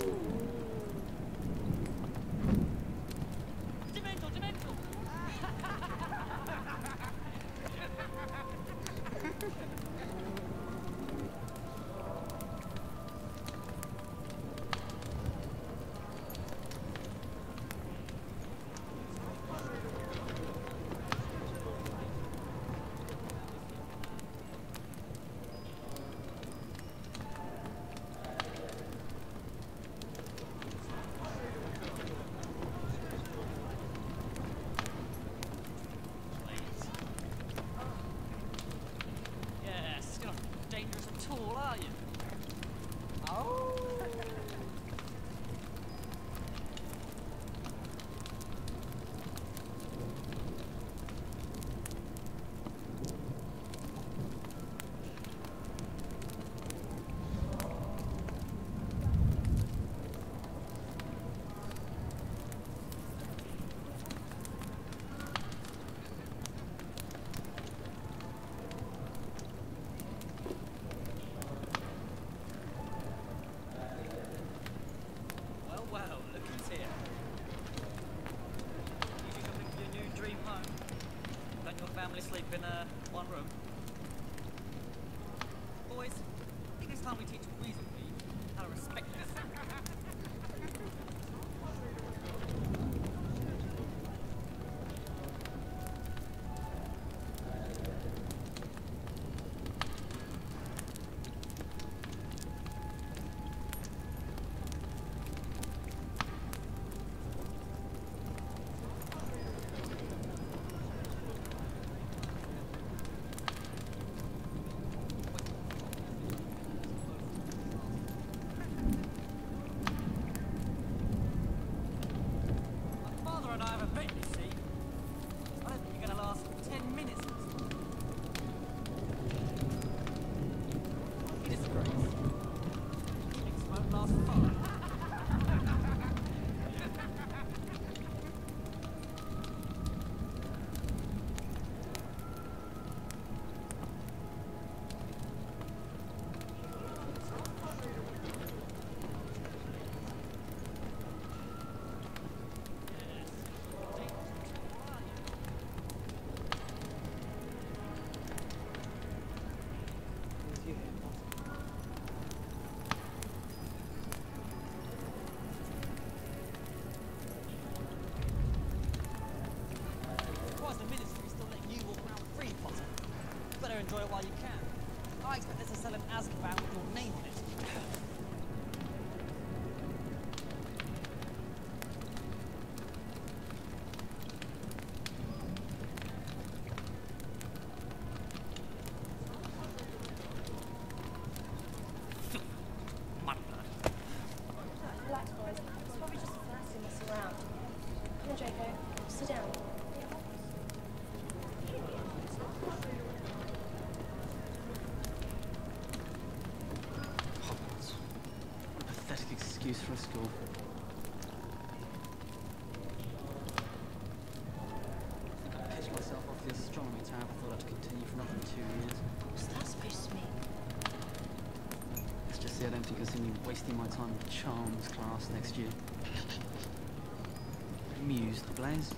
excuse for school. I pitched myself off the astronomy tab. I thought I'd continue for another two years. What's that supposed to mean? Let's just say I don't think you'll see me wasting my time in charms class next year. Amused, the Blaise?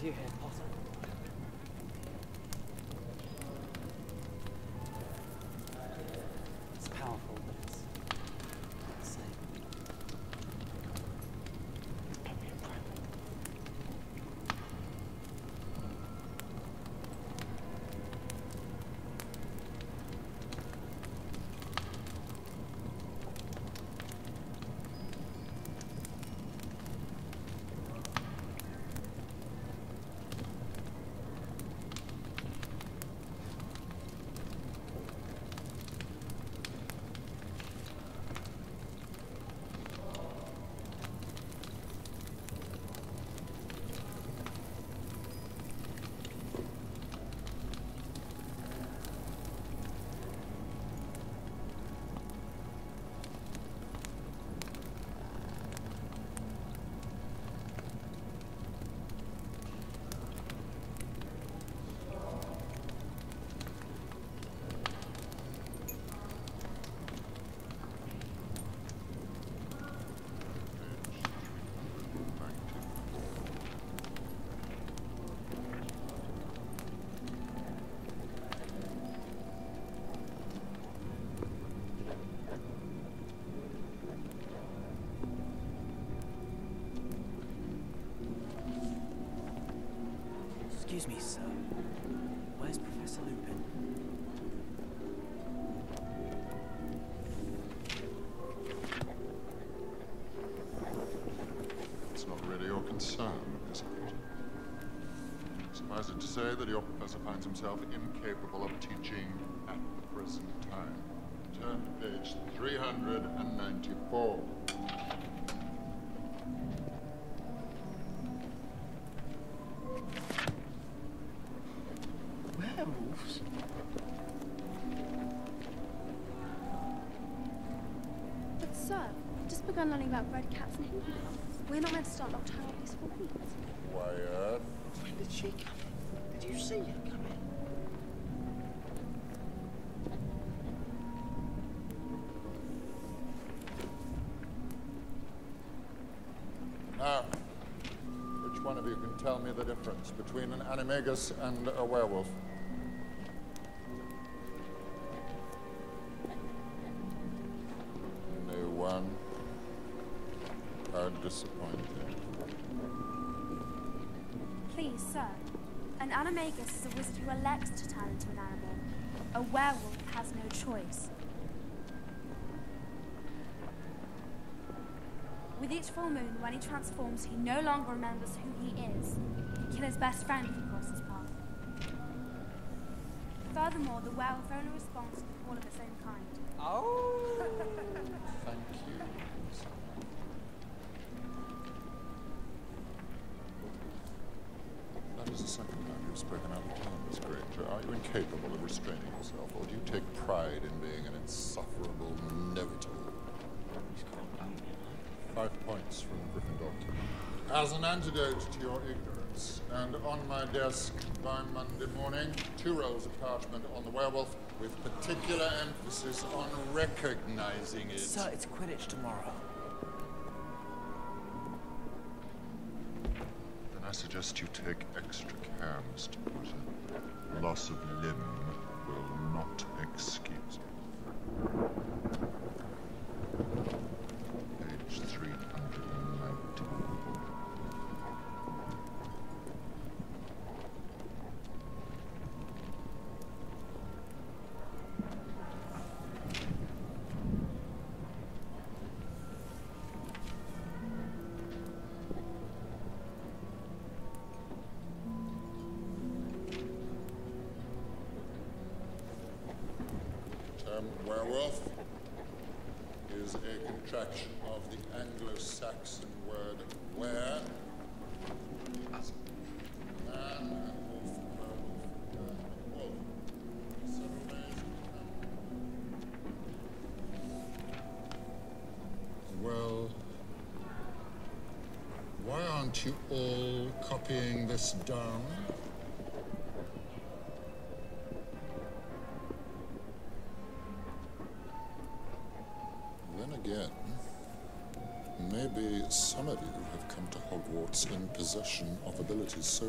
Brings you here, Potter? It's powerful, but it's not the same. Don't be a prat. Sir. Where's Professor Lupin? It's not really your concern, is it? Suffice it to say that your professor finds himself incapable of teaching at the present time. Turn to page 394. Begun learning about red caps and hoopoes. We're not meant to start nocturnal peaceful weeks. Quiet. When did she come in? Did you see her come in? Now, which one of you can tell me the difference between an animagus and a werewolf? An animagus is a wizard who elects to turn into an animal. A werewolf has no choice. With each full moon, when he transforms, he no longer remembers who he is. He kill his best friend if he crosses path. Furthermore, the werewolf only responds to call of its own kind. Oh! Thank you. Is the second time you've spoken out of turn, Miss Granger. Are you incapable of restraining yourself, or do you take pride in being an insufferable know-it-all? Five points from Gryffindor. As an antidote to your ignorance, and on my desk by Monday morning, two rolls of parchment on the werewolf with particular emphasis on recognizing it. Sir, it's Quidditch tomorrow. I suggest you take extra care, Mr. Potter. Loss of limb will not excuse it.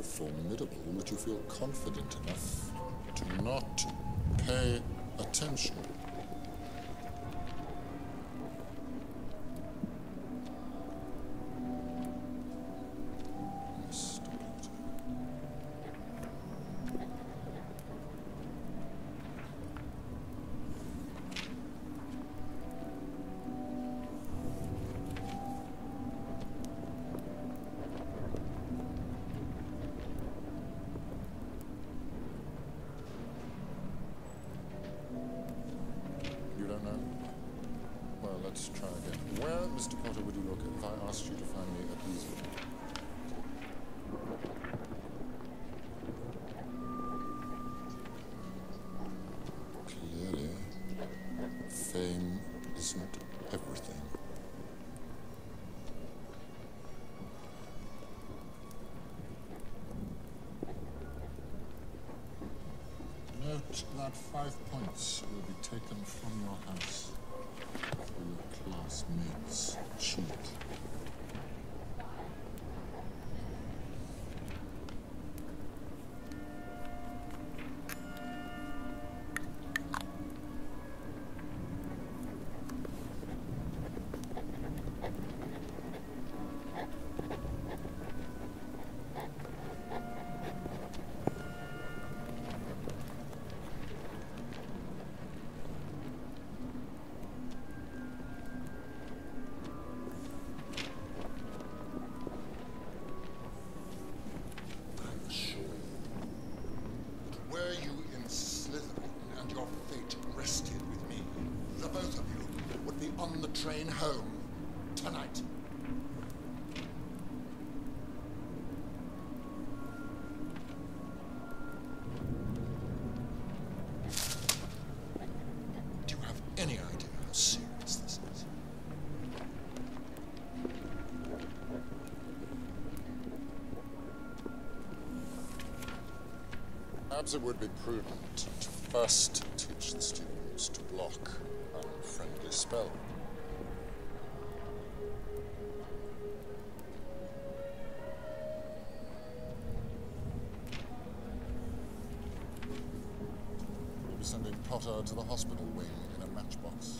Formidable that you feel confident enough to not pay attention. Five points will be taken from your house for your classmates' cheat. train home tonight. Do you have any idea how serious this is? Perhaps it would be prudent to first teach the students to block unfriendly spells. To the hospital wing in a matchbox.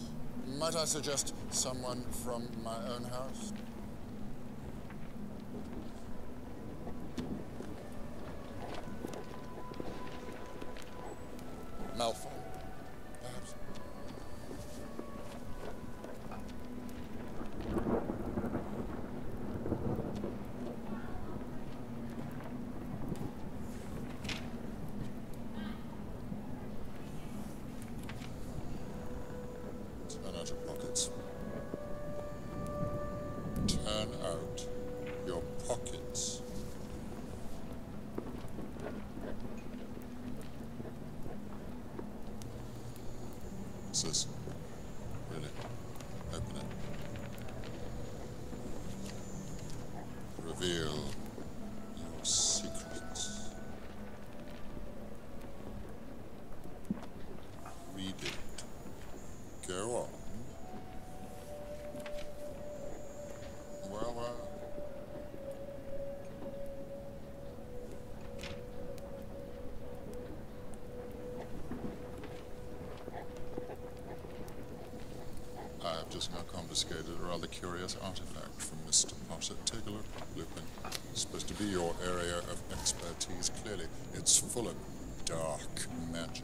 Might I suggest someone from my own house? Confiscated a rather curious artifact from Mr. Potter. Take a look, Lupin. It's supposed to be your area of expertise. Clearly, it's full of dark magic.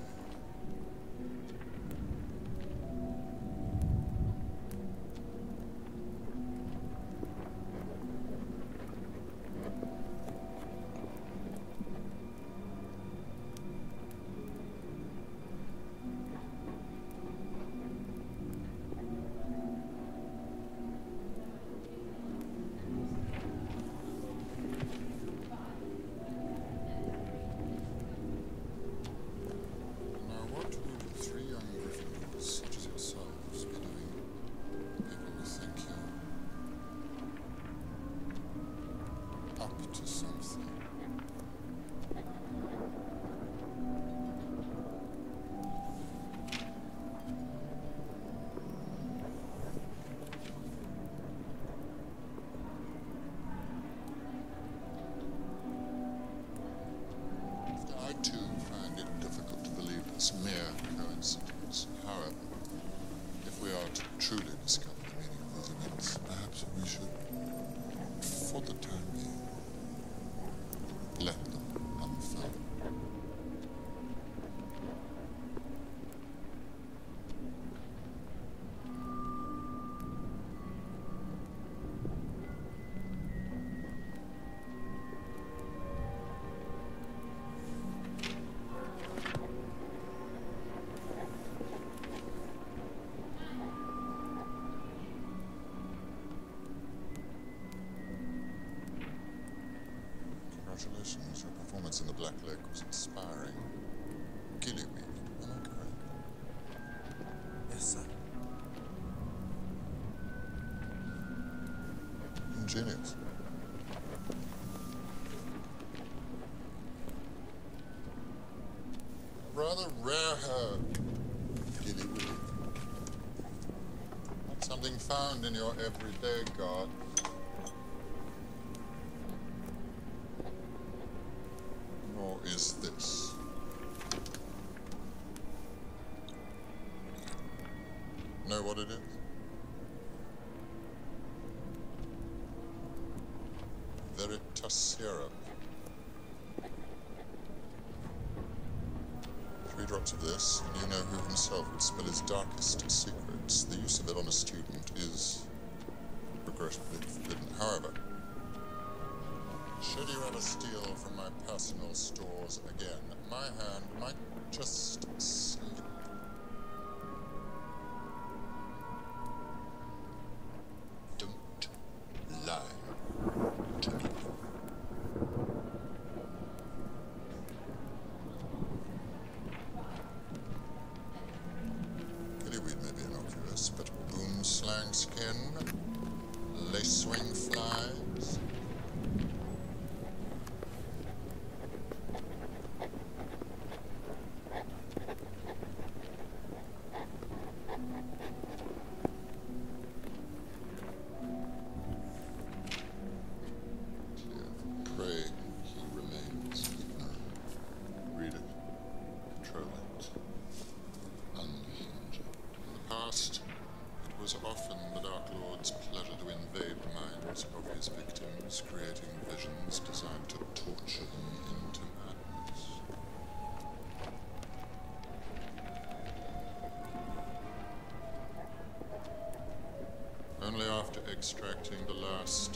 Ingenious. Rather rare herb, gillyweed. Something found in your everyday garden. Darkest secrets. The use of it on a student is regrettably forbidden. However, should you ever steal from my personal stores again, my hand might just past, it was often the Dark Lord's pleasure to invade the minds of his victims, creating visions designed to torture them into madness. Only after extracting the last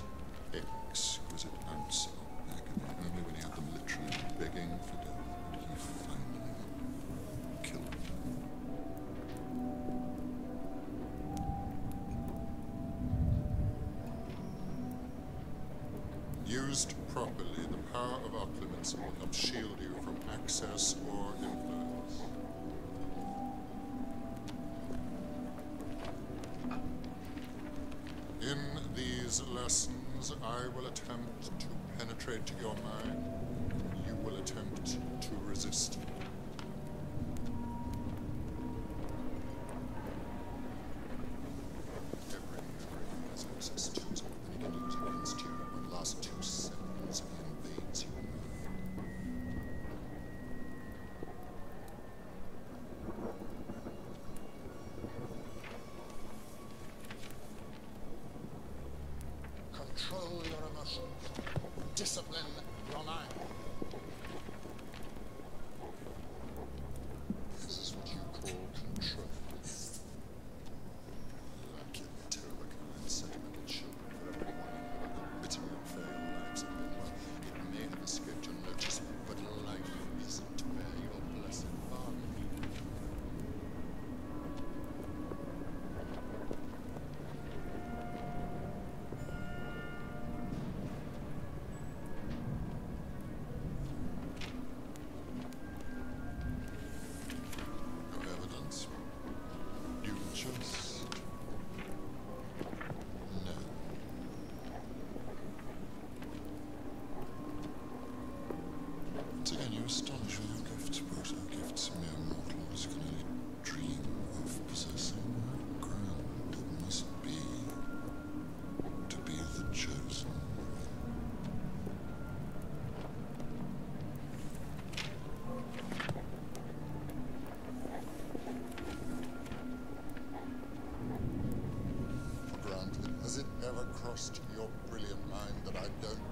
I will attempt to penetrate your mind. You will attempt to resist. you astonish with your gifts, but your gifts mere mortals can only dream of possessing. How grand it must be to be the chosen one. Grant, has it ever crossed your brilliant mind that I don't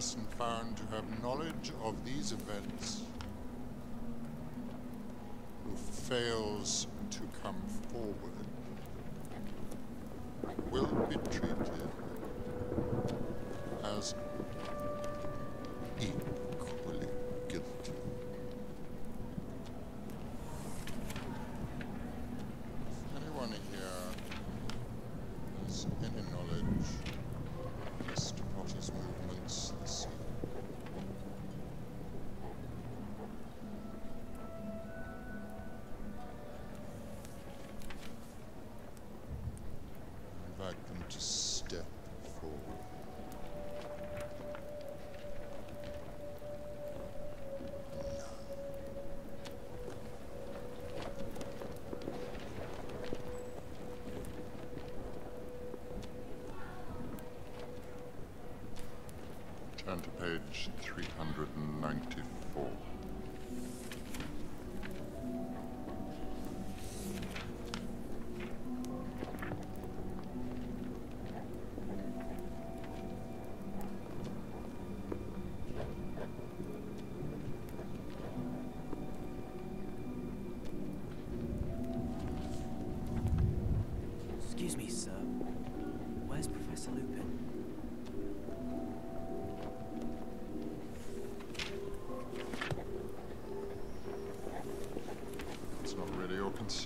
person found to have knowledge of these events who fails to come forward will be treated 300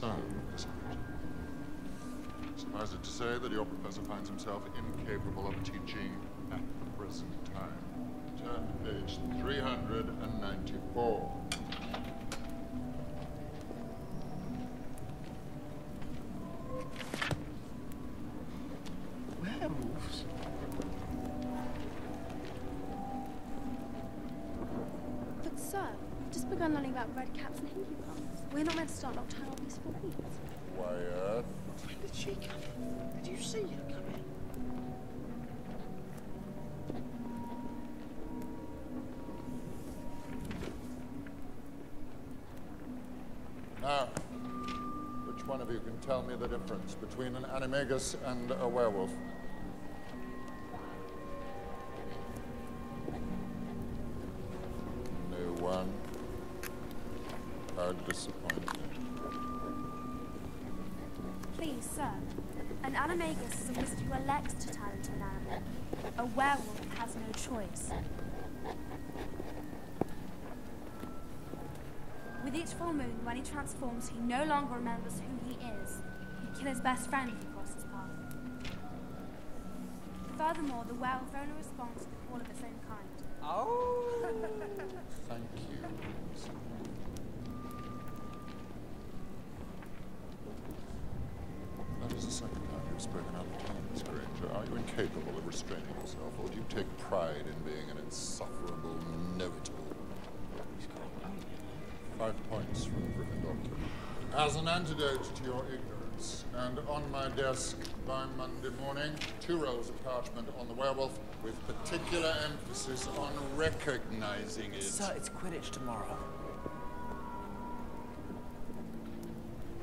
son. Suffice it to say that your professor finds himself incapable of teaching at the present time. Turn to page 394. Werewolves? But sir, we've just begun learning about red caps and We're not meant to start Wyatt. When did she come in? Did you see her come in? Now, which one of you can tell me the difference between an animagus and a werewolf? Transforms, he no longer remembers who he is. He'd kill his best friend if he crossed his path. Furthermore, the werewolf only responds to the call of its own kind. Oh! Thank you. That is the second time you've spoken out of turn, Miss Granger. Are you incapable of restraining yourself, or do you take pride in being an insufferable antidote to your ignorance, and on my desk by Monday morning, two rolls of parchment on the werewolf with particular emphasis on recognizing it. Sir, it's Quidditch tomorrow.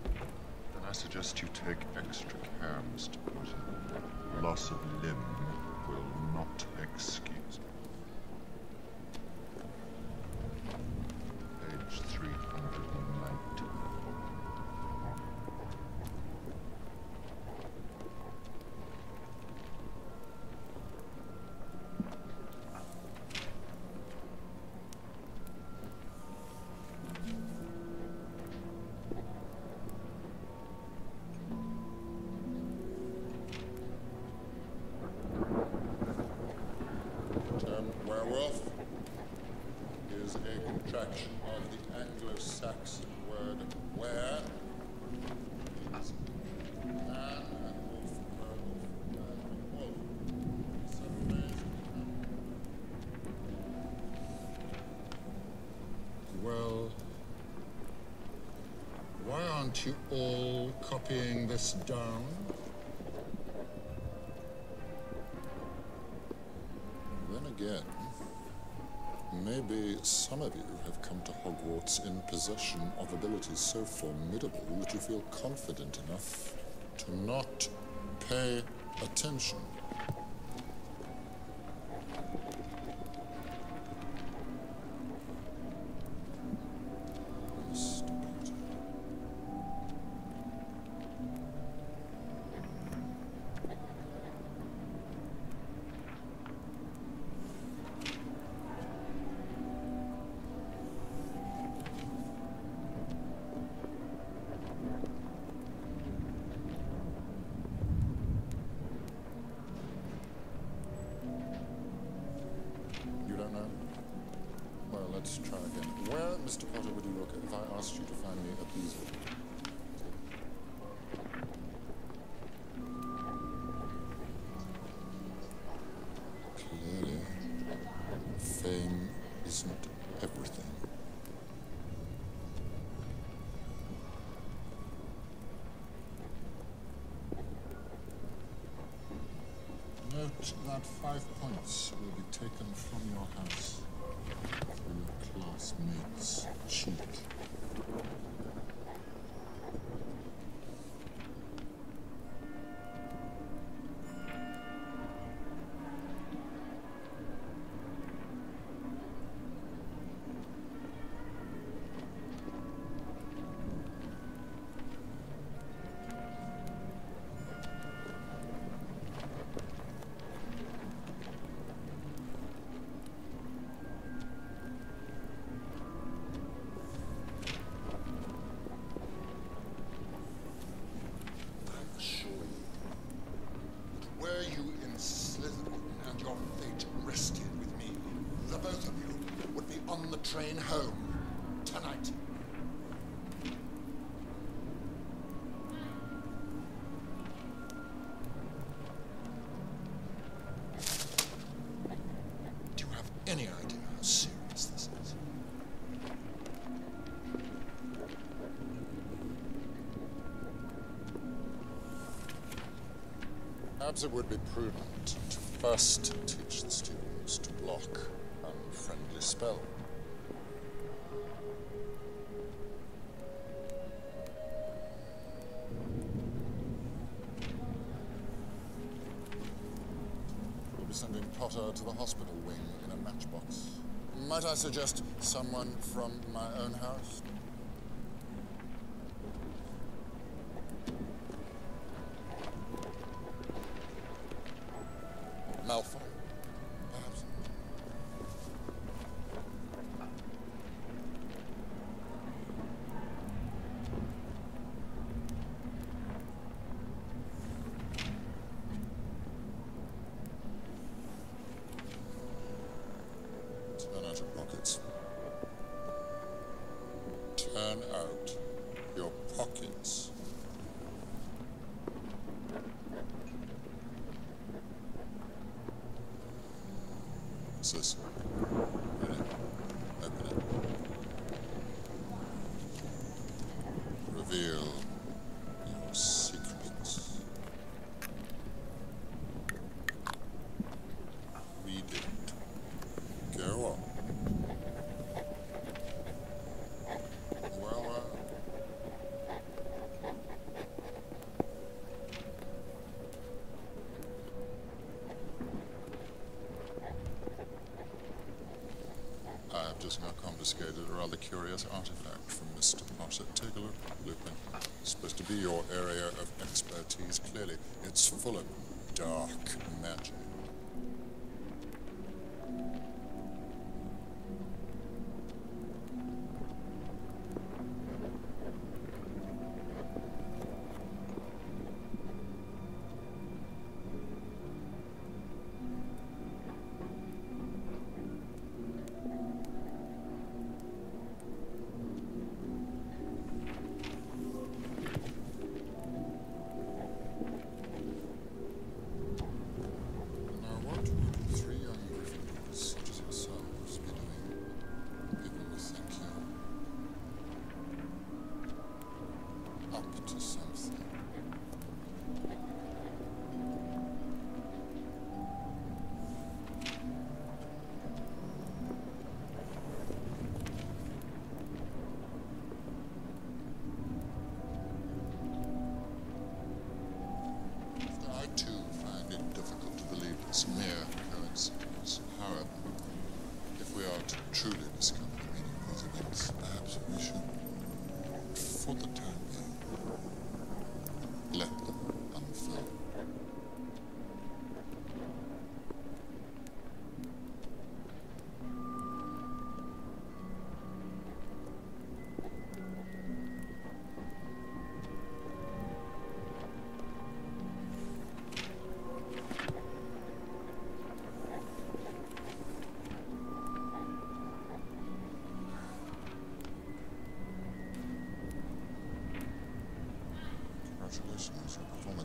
Then I suggest you take extra care, Mr. Potter. Loss of limb will not excuse in possession of abilities so formidable that you feel confident enough to not pay attention. the train home tonight. Do you have any idea how serious this is? Perhaps it would be prudent to first to Suggest someone from my own house? Turn out your pockets. Turn out your pockets. What's this? Read it. Open it. Reveal your secrets. Read it. Go on. Well, uh, I have just now confiscated a rather curious artifact from Mr. Potter. Look, Lupin. It's supposed to be your area of expertise. Clearly, it's full of dark magic.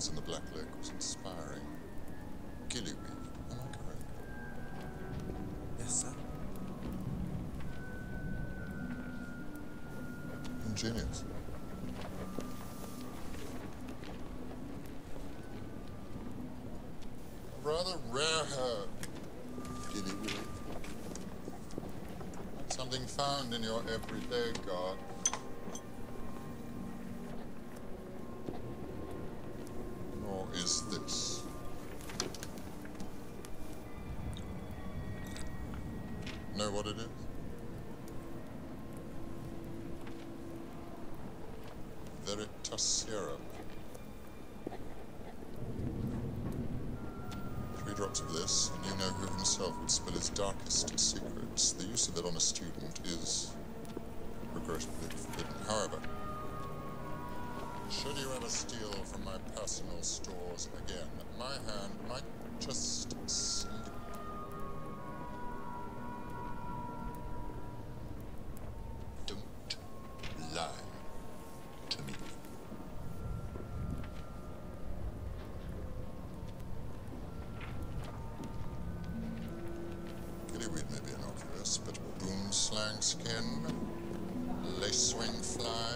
Performance in the Black Lake was inspiring. Gillyweed, am I correct? Yes, sir. Ingenious. Rather rare herb, Gillyweed. Something found in your everyday garden. Should you ever steal from my personal stores again, my hand might just slip. Don't lie to me. Gillyweed may be innocuous, but boomslang skin, lacewing flies,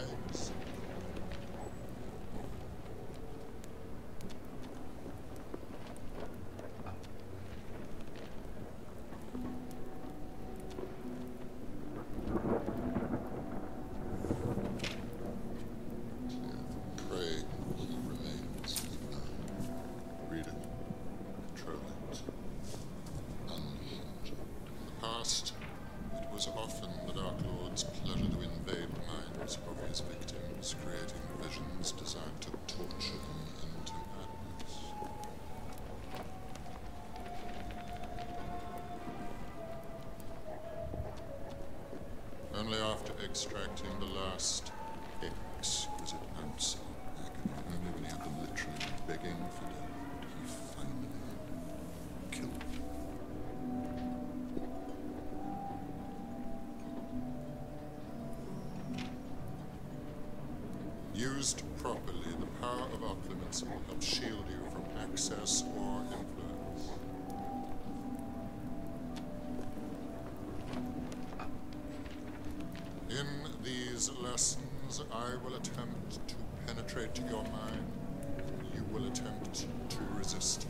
extracting the last exquisite ounce of agony. Only when he had them literally begging for it, he finally them. Used properly, the power of occlumency will help shield you from access or lessons, I will attempt to penetrate your mind. You will attempt to resist.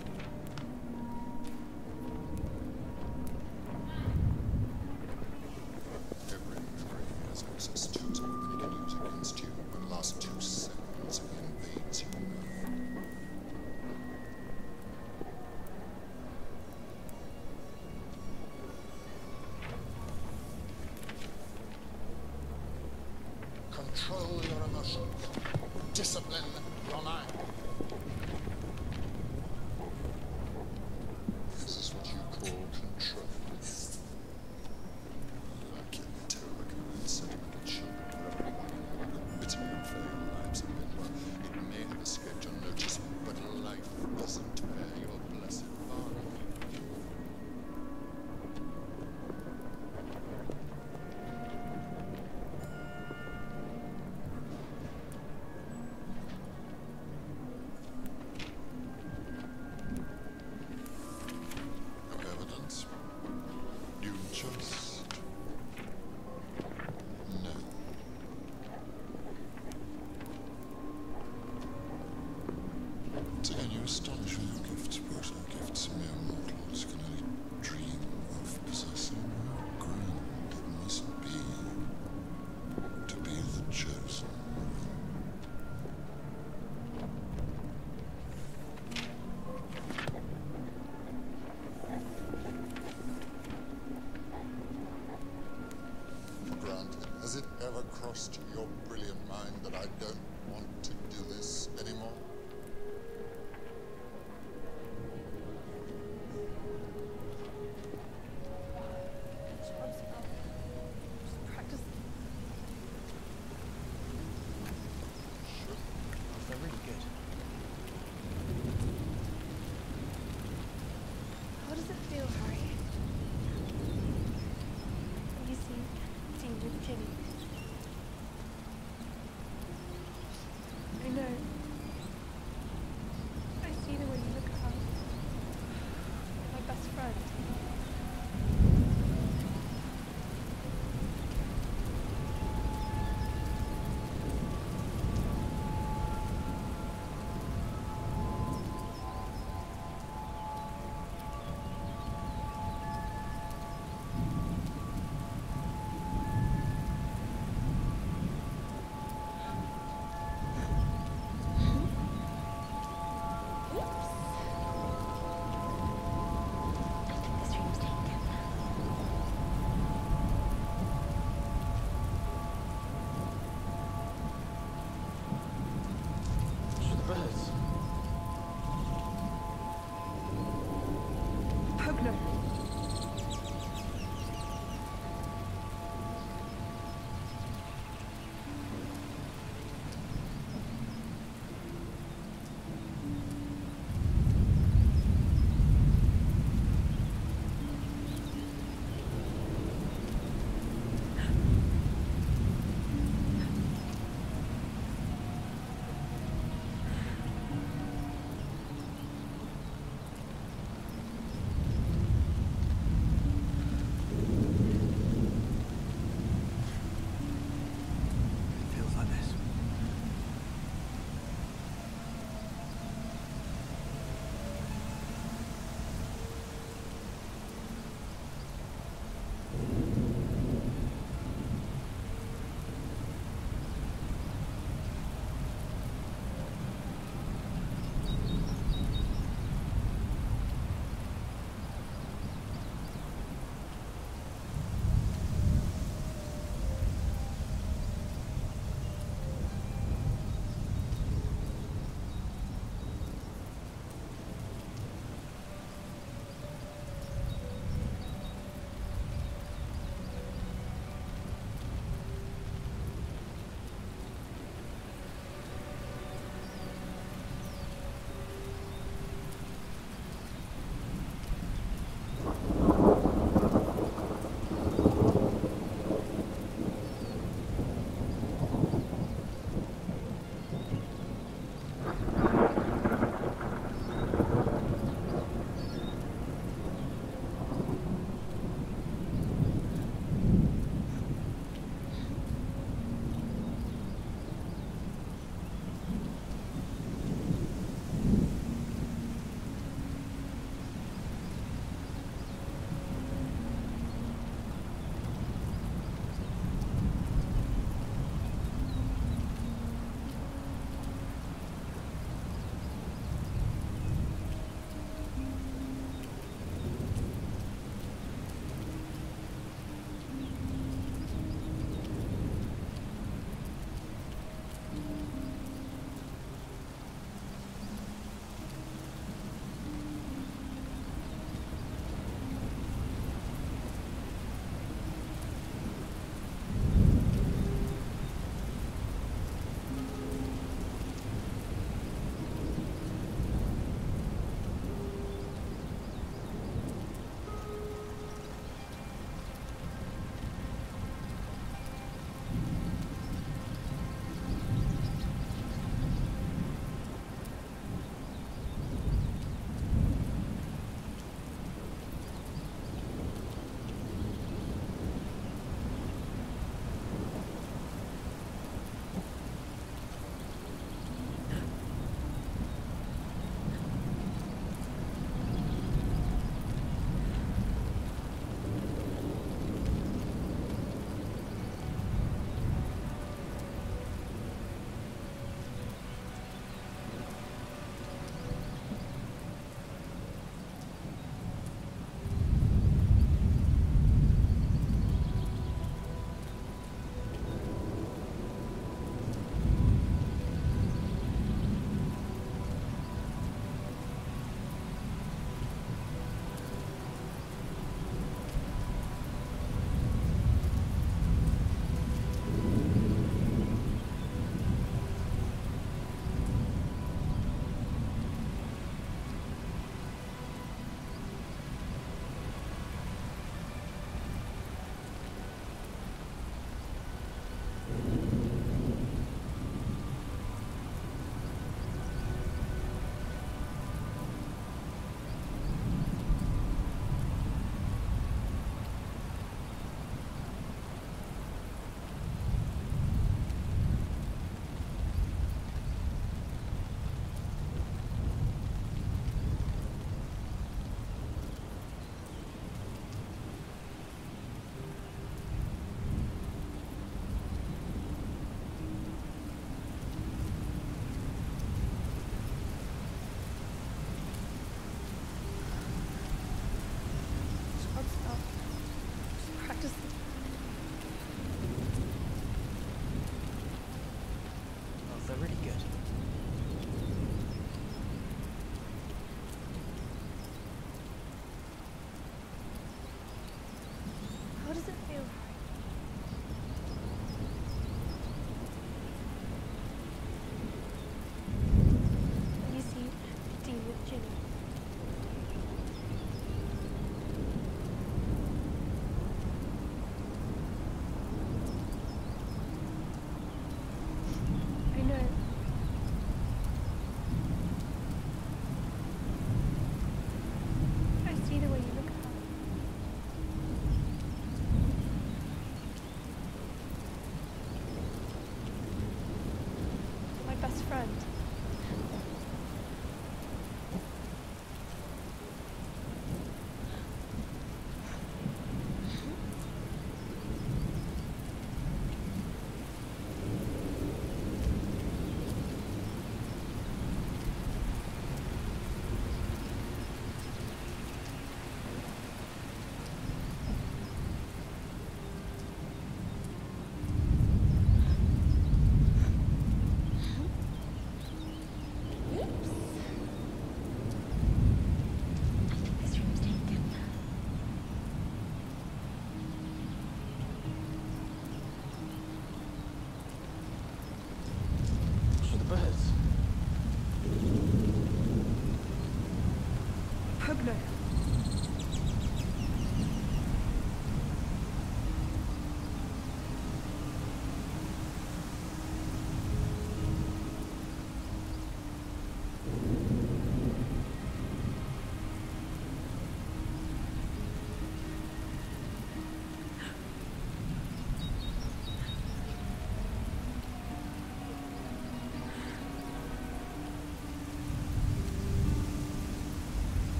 Discipline To any you astonish me, your gifts, but our gifts mere mortals can only dream of possessing. How grand it must be to be the chosen one. Granted, has it ever crossed your brilliant mind that I don't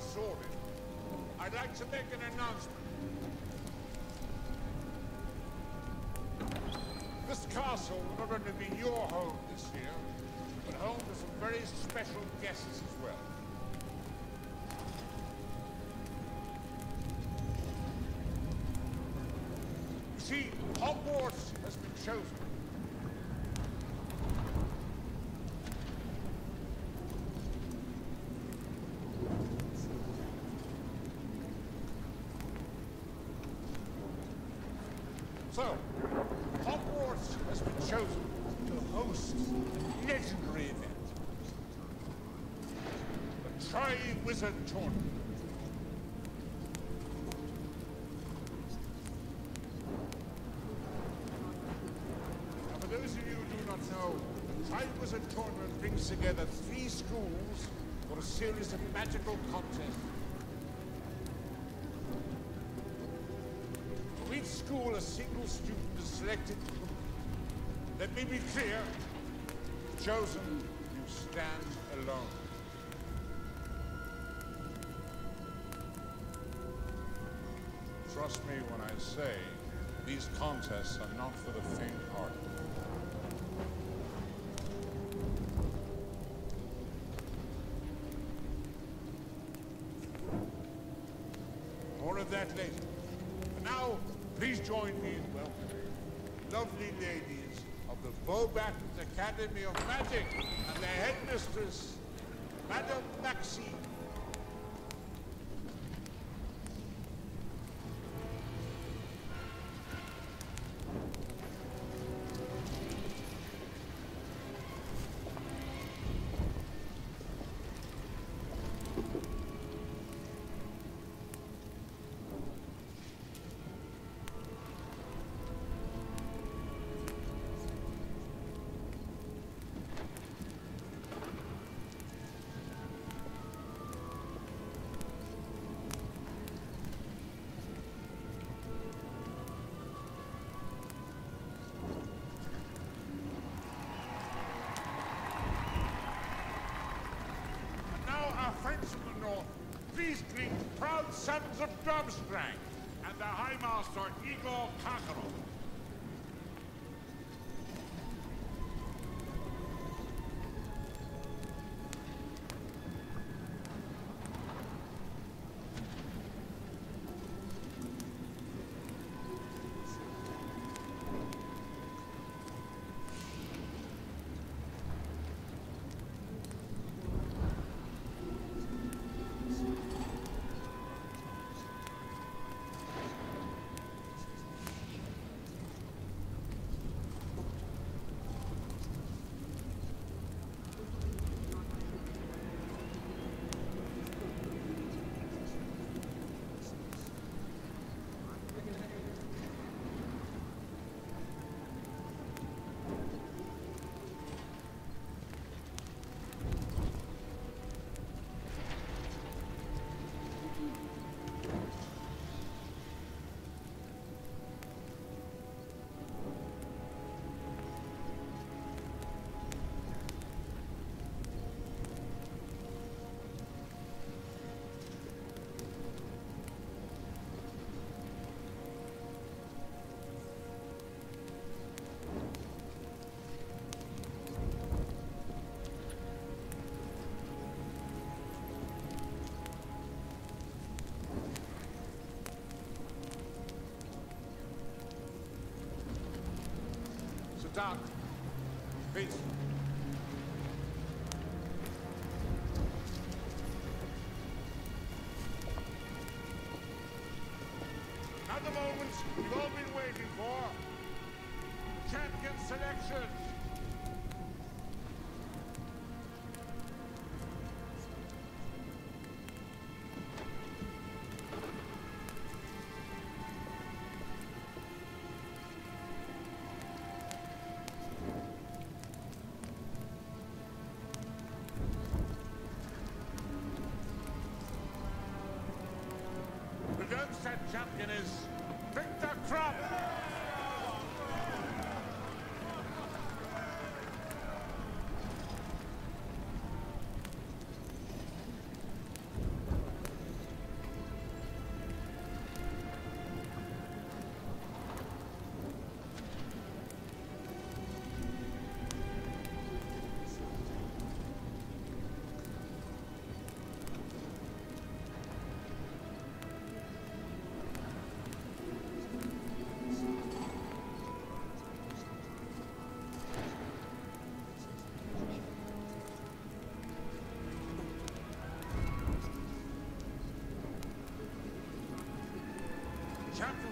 sorted, I'd like to make an announcement. This castle will not only be your home this year, but home to some very special guests as well. You see, Hogwarts has been chosen. So, Hogwarts has been chosen to host a legendary event. The Tri-Wizard Tournament. Now, for those of you who do not know, the Tri-Wizard Tournament brings together three schools for a series of magical contests. School, a single student is selected. Let me be clear. Chosen, you stand alone. Trust me when I say these contests are not for the faint-hearted. More of that later. Join me in welcoming lovely ladies of the Beauxbatons Academy of Magic and their headmistress, Madame Maxime. North, please proud sons of Durmstrang and the High Master Igor Karkaroff. Sit down. Please. Now the moment you've all been waiting for. Champion selection. Champion is Victor Krum.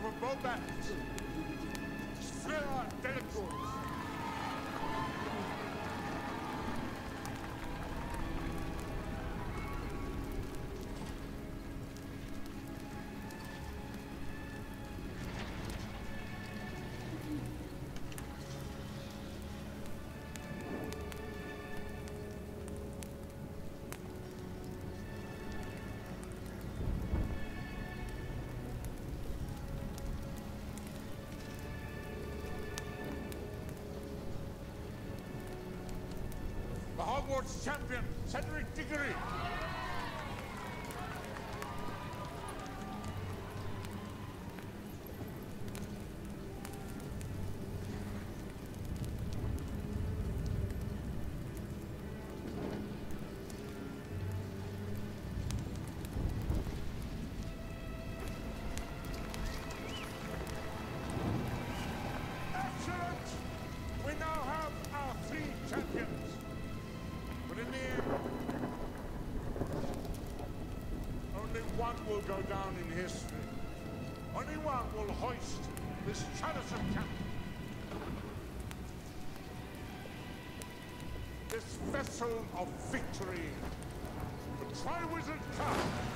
For both battles. Hogwarts champion, Cedric Diggory. Go down in history. Only one will hoist this chalice of camp. This vessel of victory. The Triwizard Cup.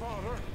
Harry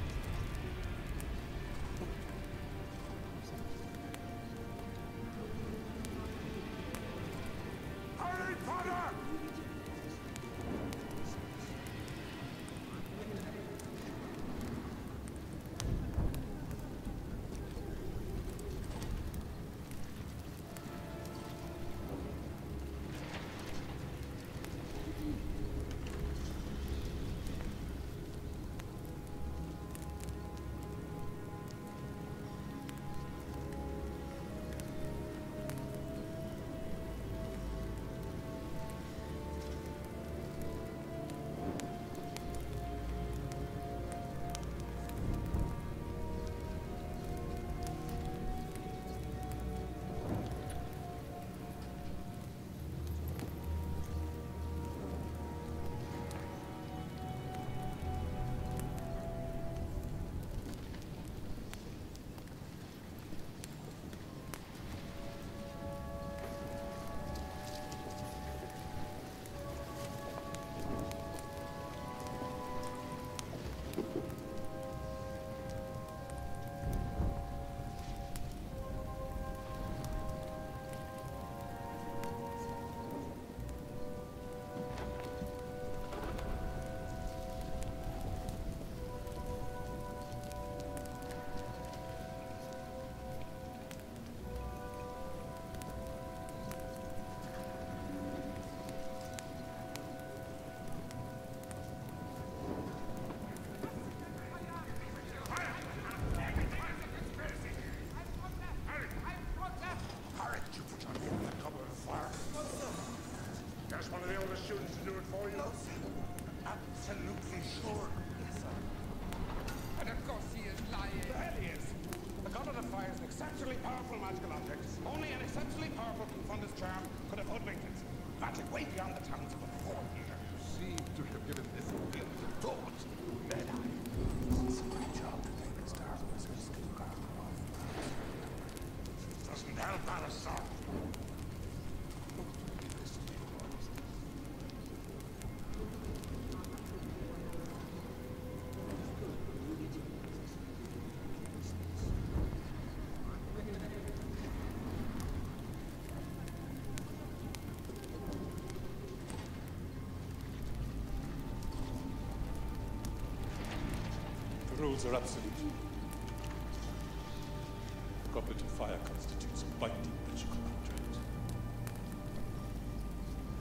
There's the students to do it for you. Absolutely sure. Yes, sir. And of course he is lying. The hell he is. The Goblet of Fire is an exceptionally powerful magical object. Only an exceptionally powerful Confundus charm could have hoodwinked it. Magic way beyond the talents rules are absolute. Goblet of Fire constitutes a binding magical contract.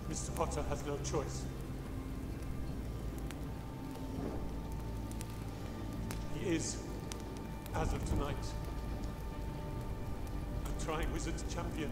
Mr. Potter has no choice. He is, as of tonight, a Tri-Wizard champion.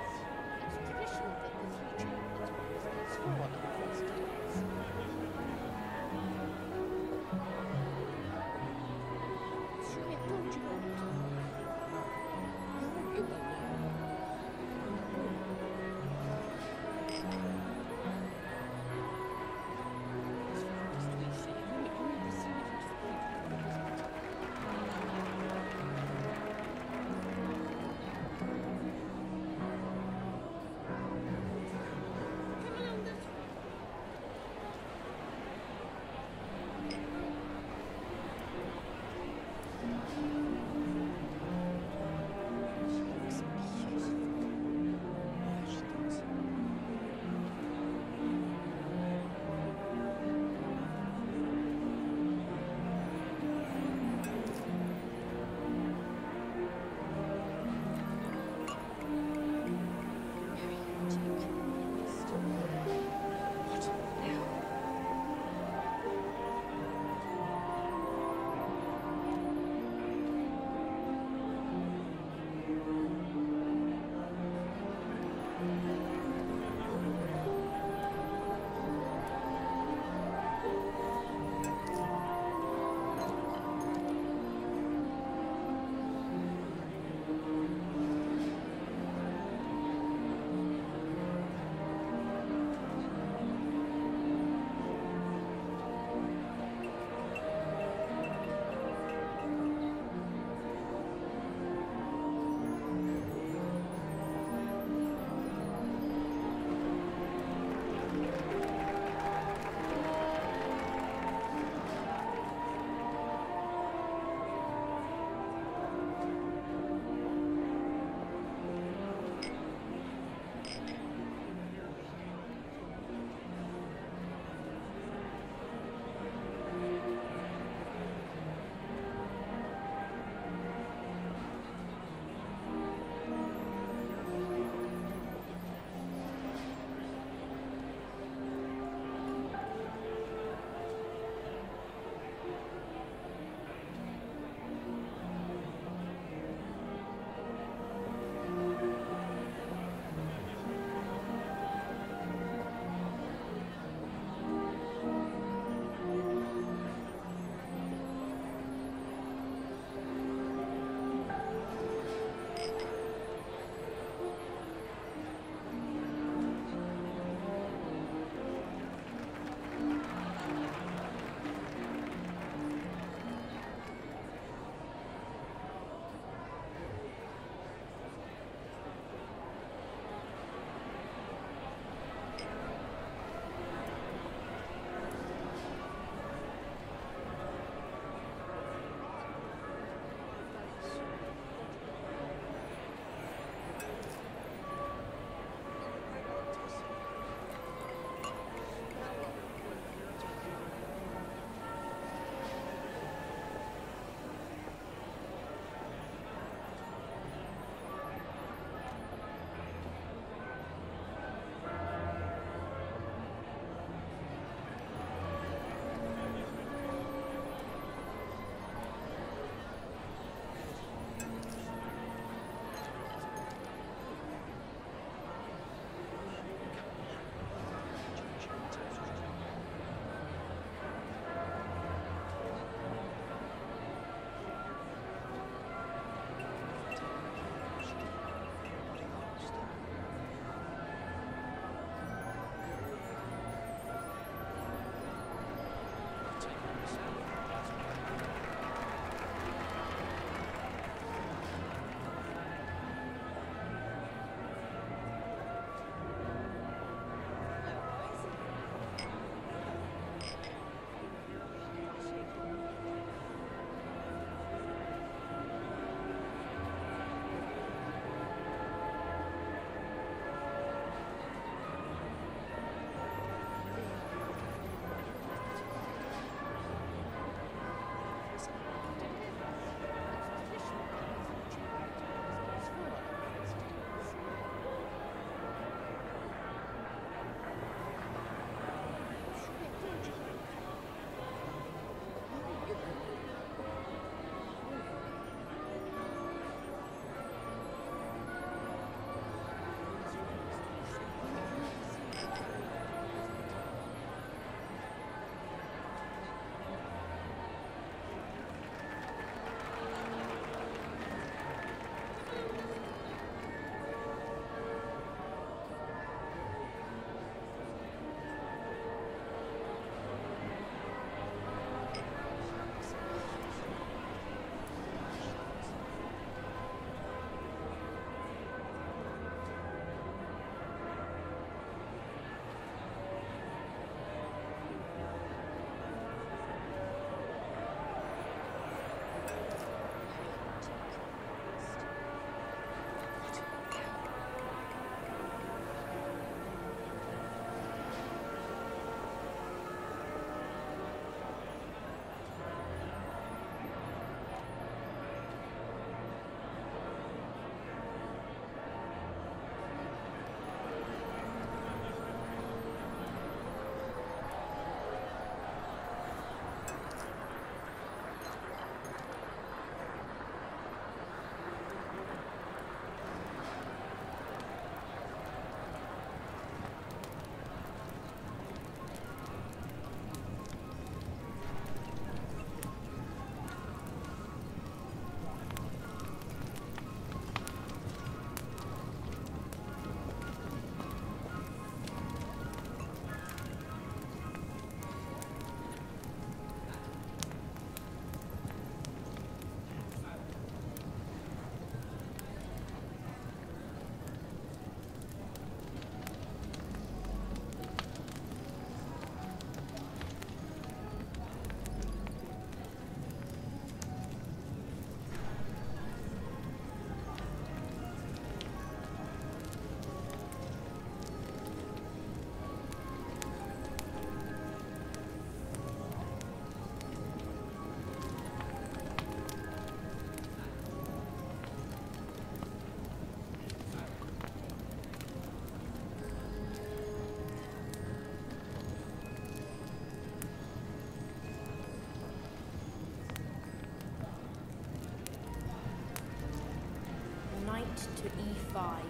E e5.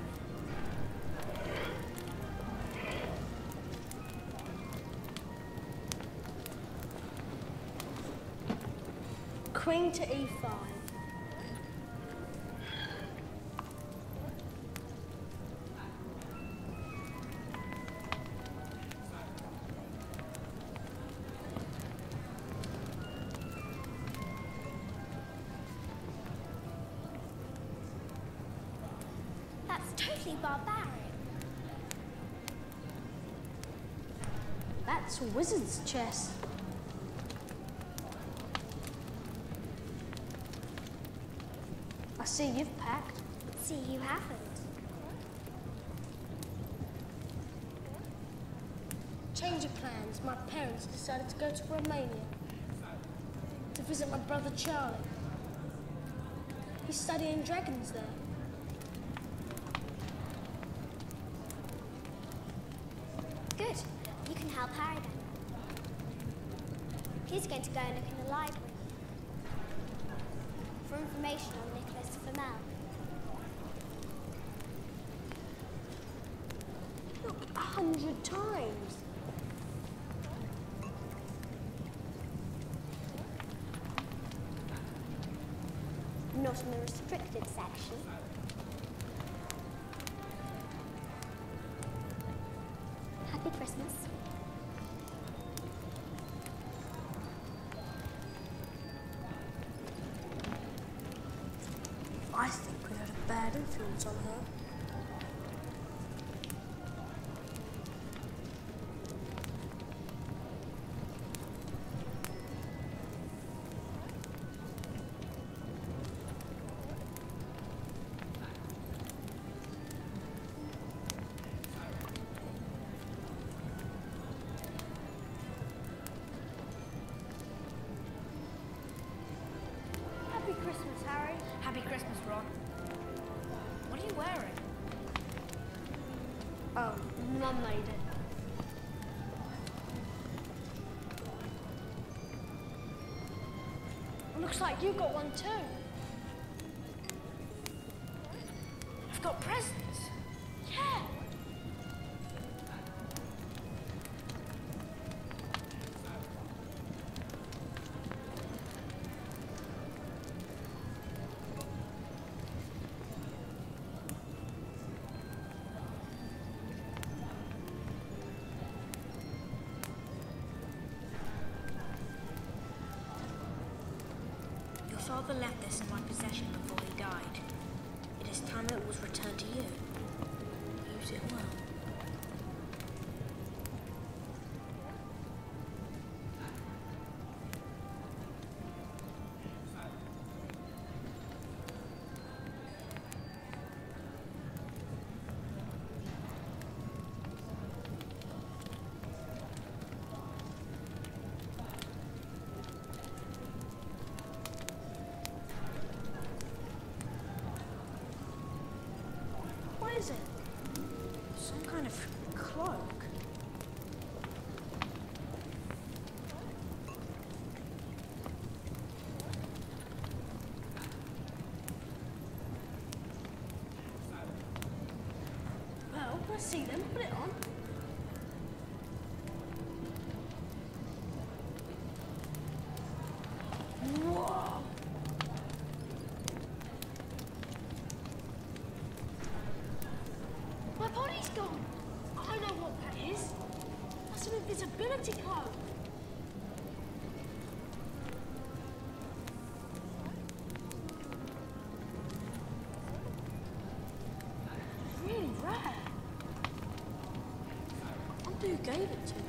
Queen to E e5. That's wizard's chess. I see you've packed. See, you haven't. Change of plans. My parents decided to go to Romania to visit my brother Charlie. He's studying dragons there. Good. You can help Harry then. He's going to go and look in the library for information on Nicholas Flamel. Look, a hundred times. Not in the restricted section. Bad influence Looks like you got one too. Father left this in my possession before he died. It is time it was returned to you. Is it? Some kind of cloak. Well, let's see them. Put it on. To you.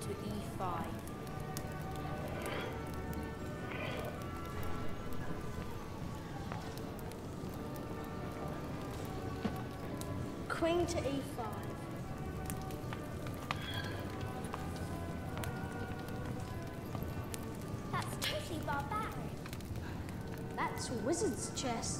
To E e5. Queen to E e5. That's totally barbaric. That's wizard's chess.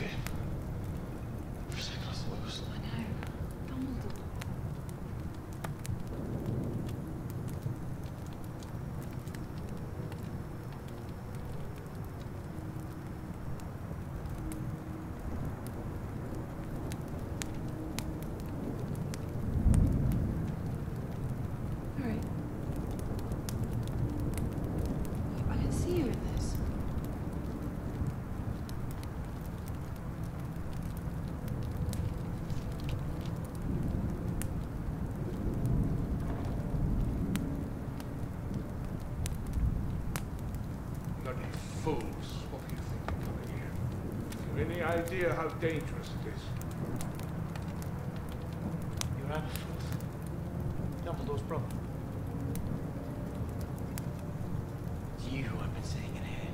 Yeah, look at him. For a second I thought it was... I know. Dumbledore. Alright. I can see you in this. Bloody fools. What do you think you're doing here? Have you any idea how dangerous it is? You're Aberforth. Dumbledore's brother. It's you who I've been seeing in here.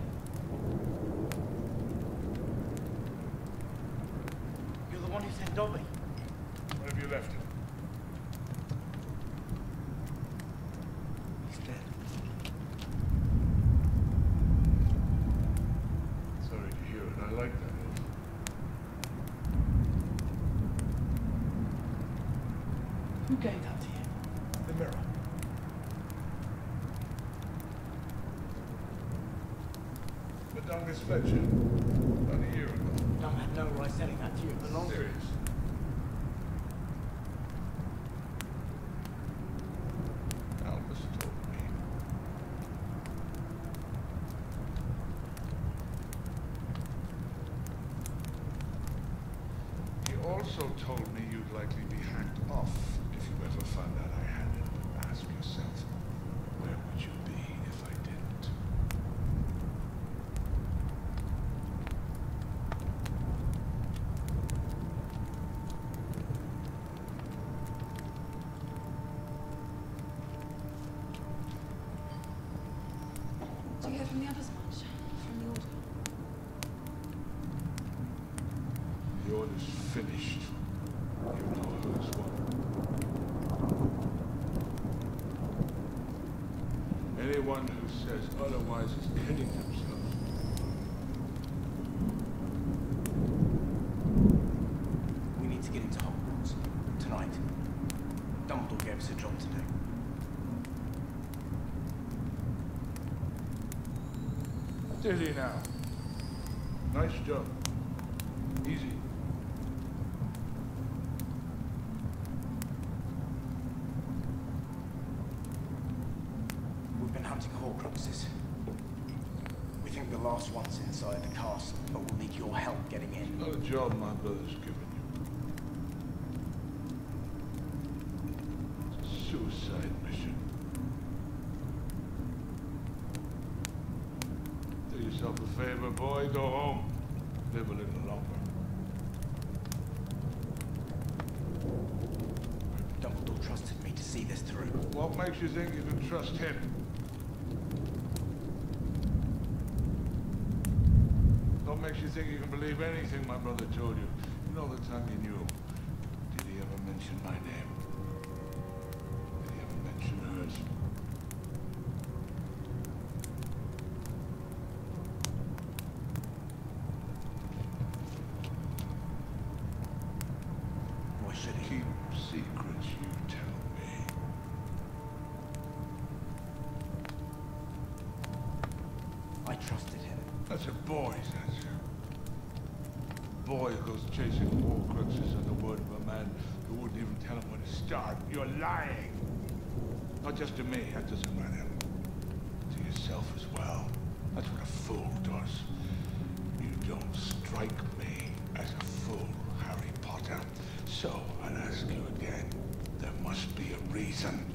You're the one who sent Dobby. Where have you left him? He's dead. Sorry to hear it. I like that. Who gave that to you? The mirror. Fletcher. About a year ago. Dung had no right selling that to you. It belonged to Sirius. Albus told me. He also told me you'd likely be hacked off if you ever found out I had it. But ask yourself, where would you be if I didn't? Do you hear from the others much? From the order? The order's finished. You know who's what. Anyone who says otherwise is kidding themselves. We need to get into Hogwarts. Tonight. Dumbledore gave us a job to do. Did he now? Nice job. Easy. We've been hunting Horcruxes. We think the last one's inside the castle, but we'll need your help getting in. Not a job my brother's given you. It's a suicide mission. Do yourself a favor, boy. Go home. Live a little longer. Dumbledore trusted me to see this through. What makes you think you can trust him? What makes you think you can believe anything my brother told you? You know the time you knew. Did he ever mention my name? Boy's answer. A boy who goes chasing Horcruxes on the word of a man who wouldn't even tell him where to start. You're lying. Not just to me, that doesn't matter. To yourself as well. That's what a fool does. You don't strike me as a fool, Harry Potter. So, I'll ask you again. There must be a reason.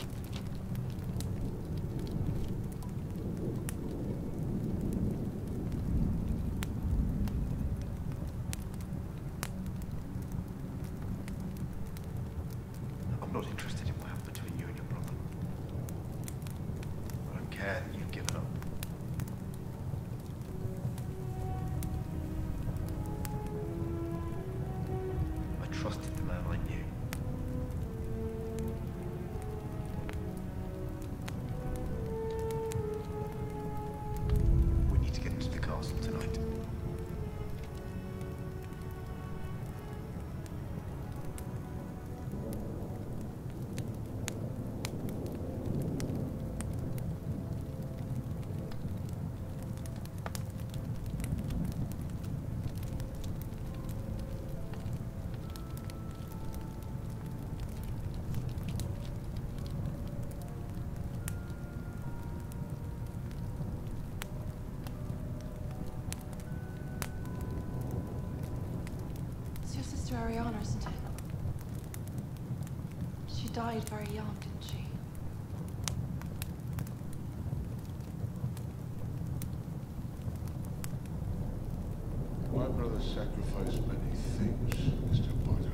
Brother sacrificed many things, Mr. Potter.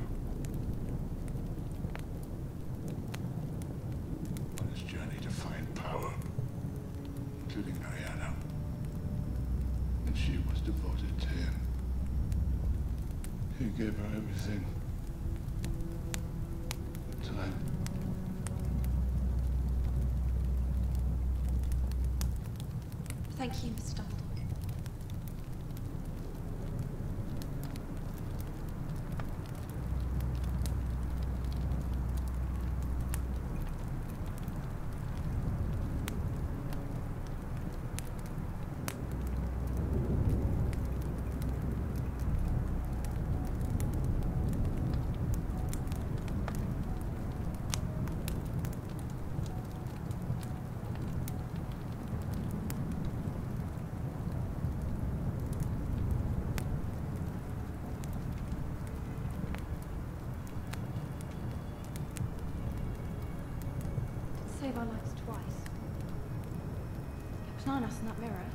On his journey to find power, including Ariana. And she was devoted to him. He gave her everything. Time. Thank you, Mr. on us in that mirror.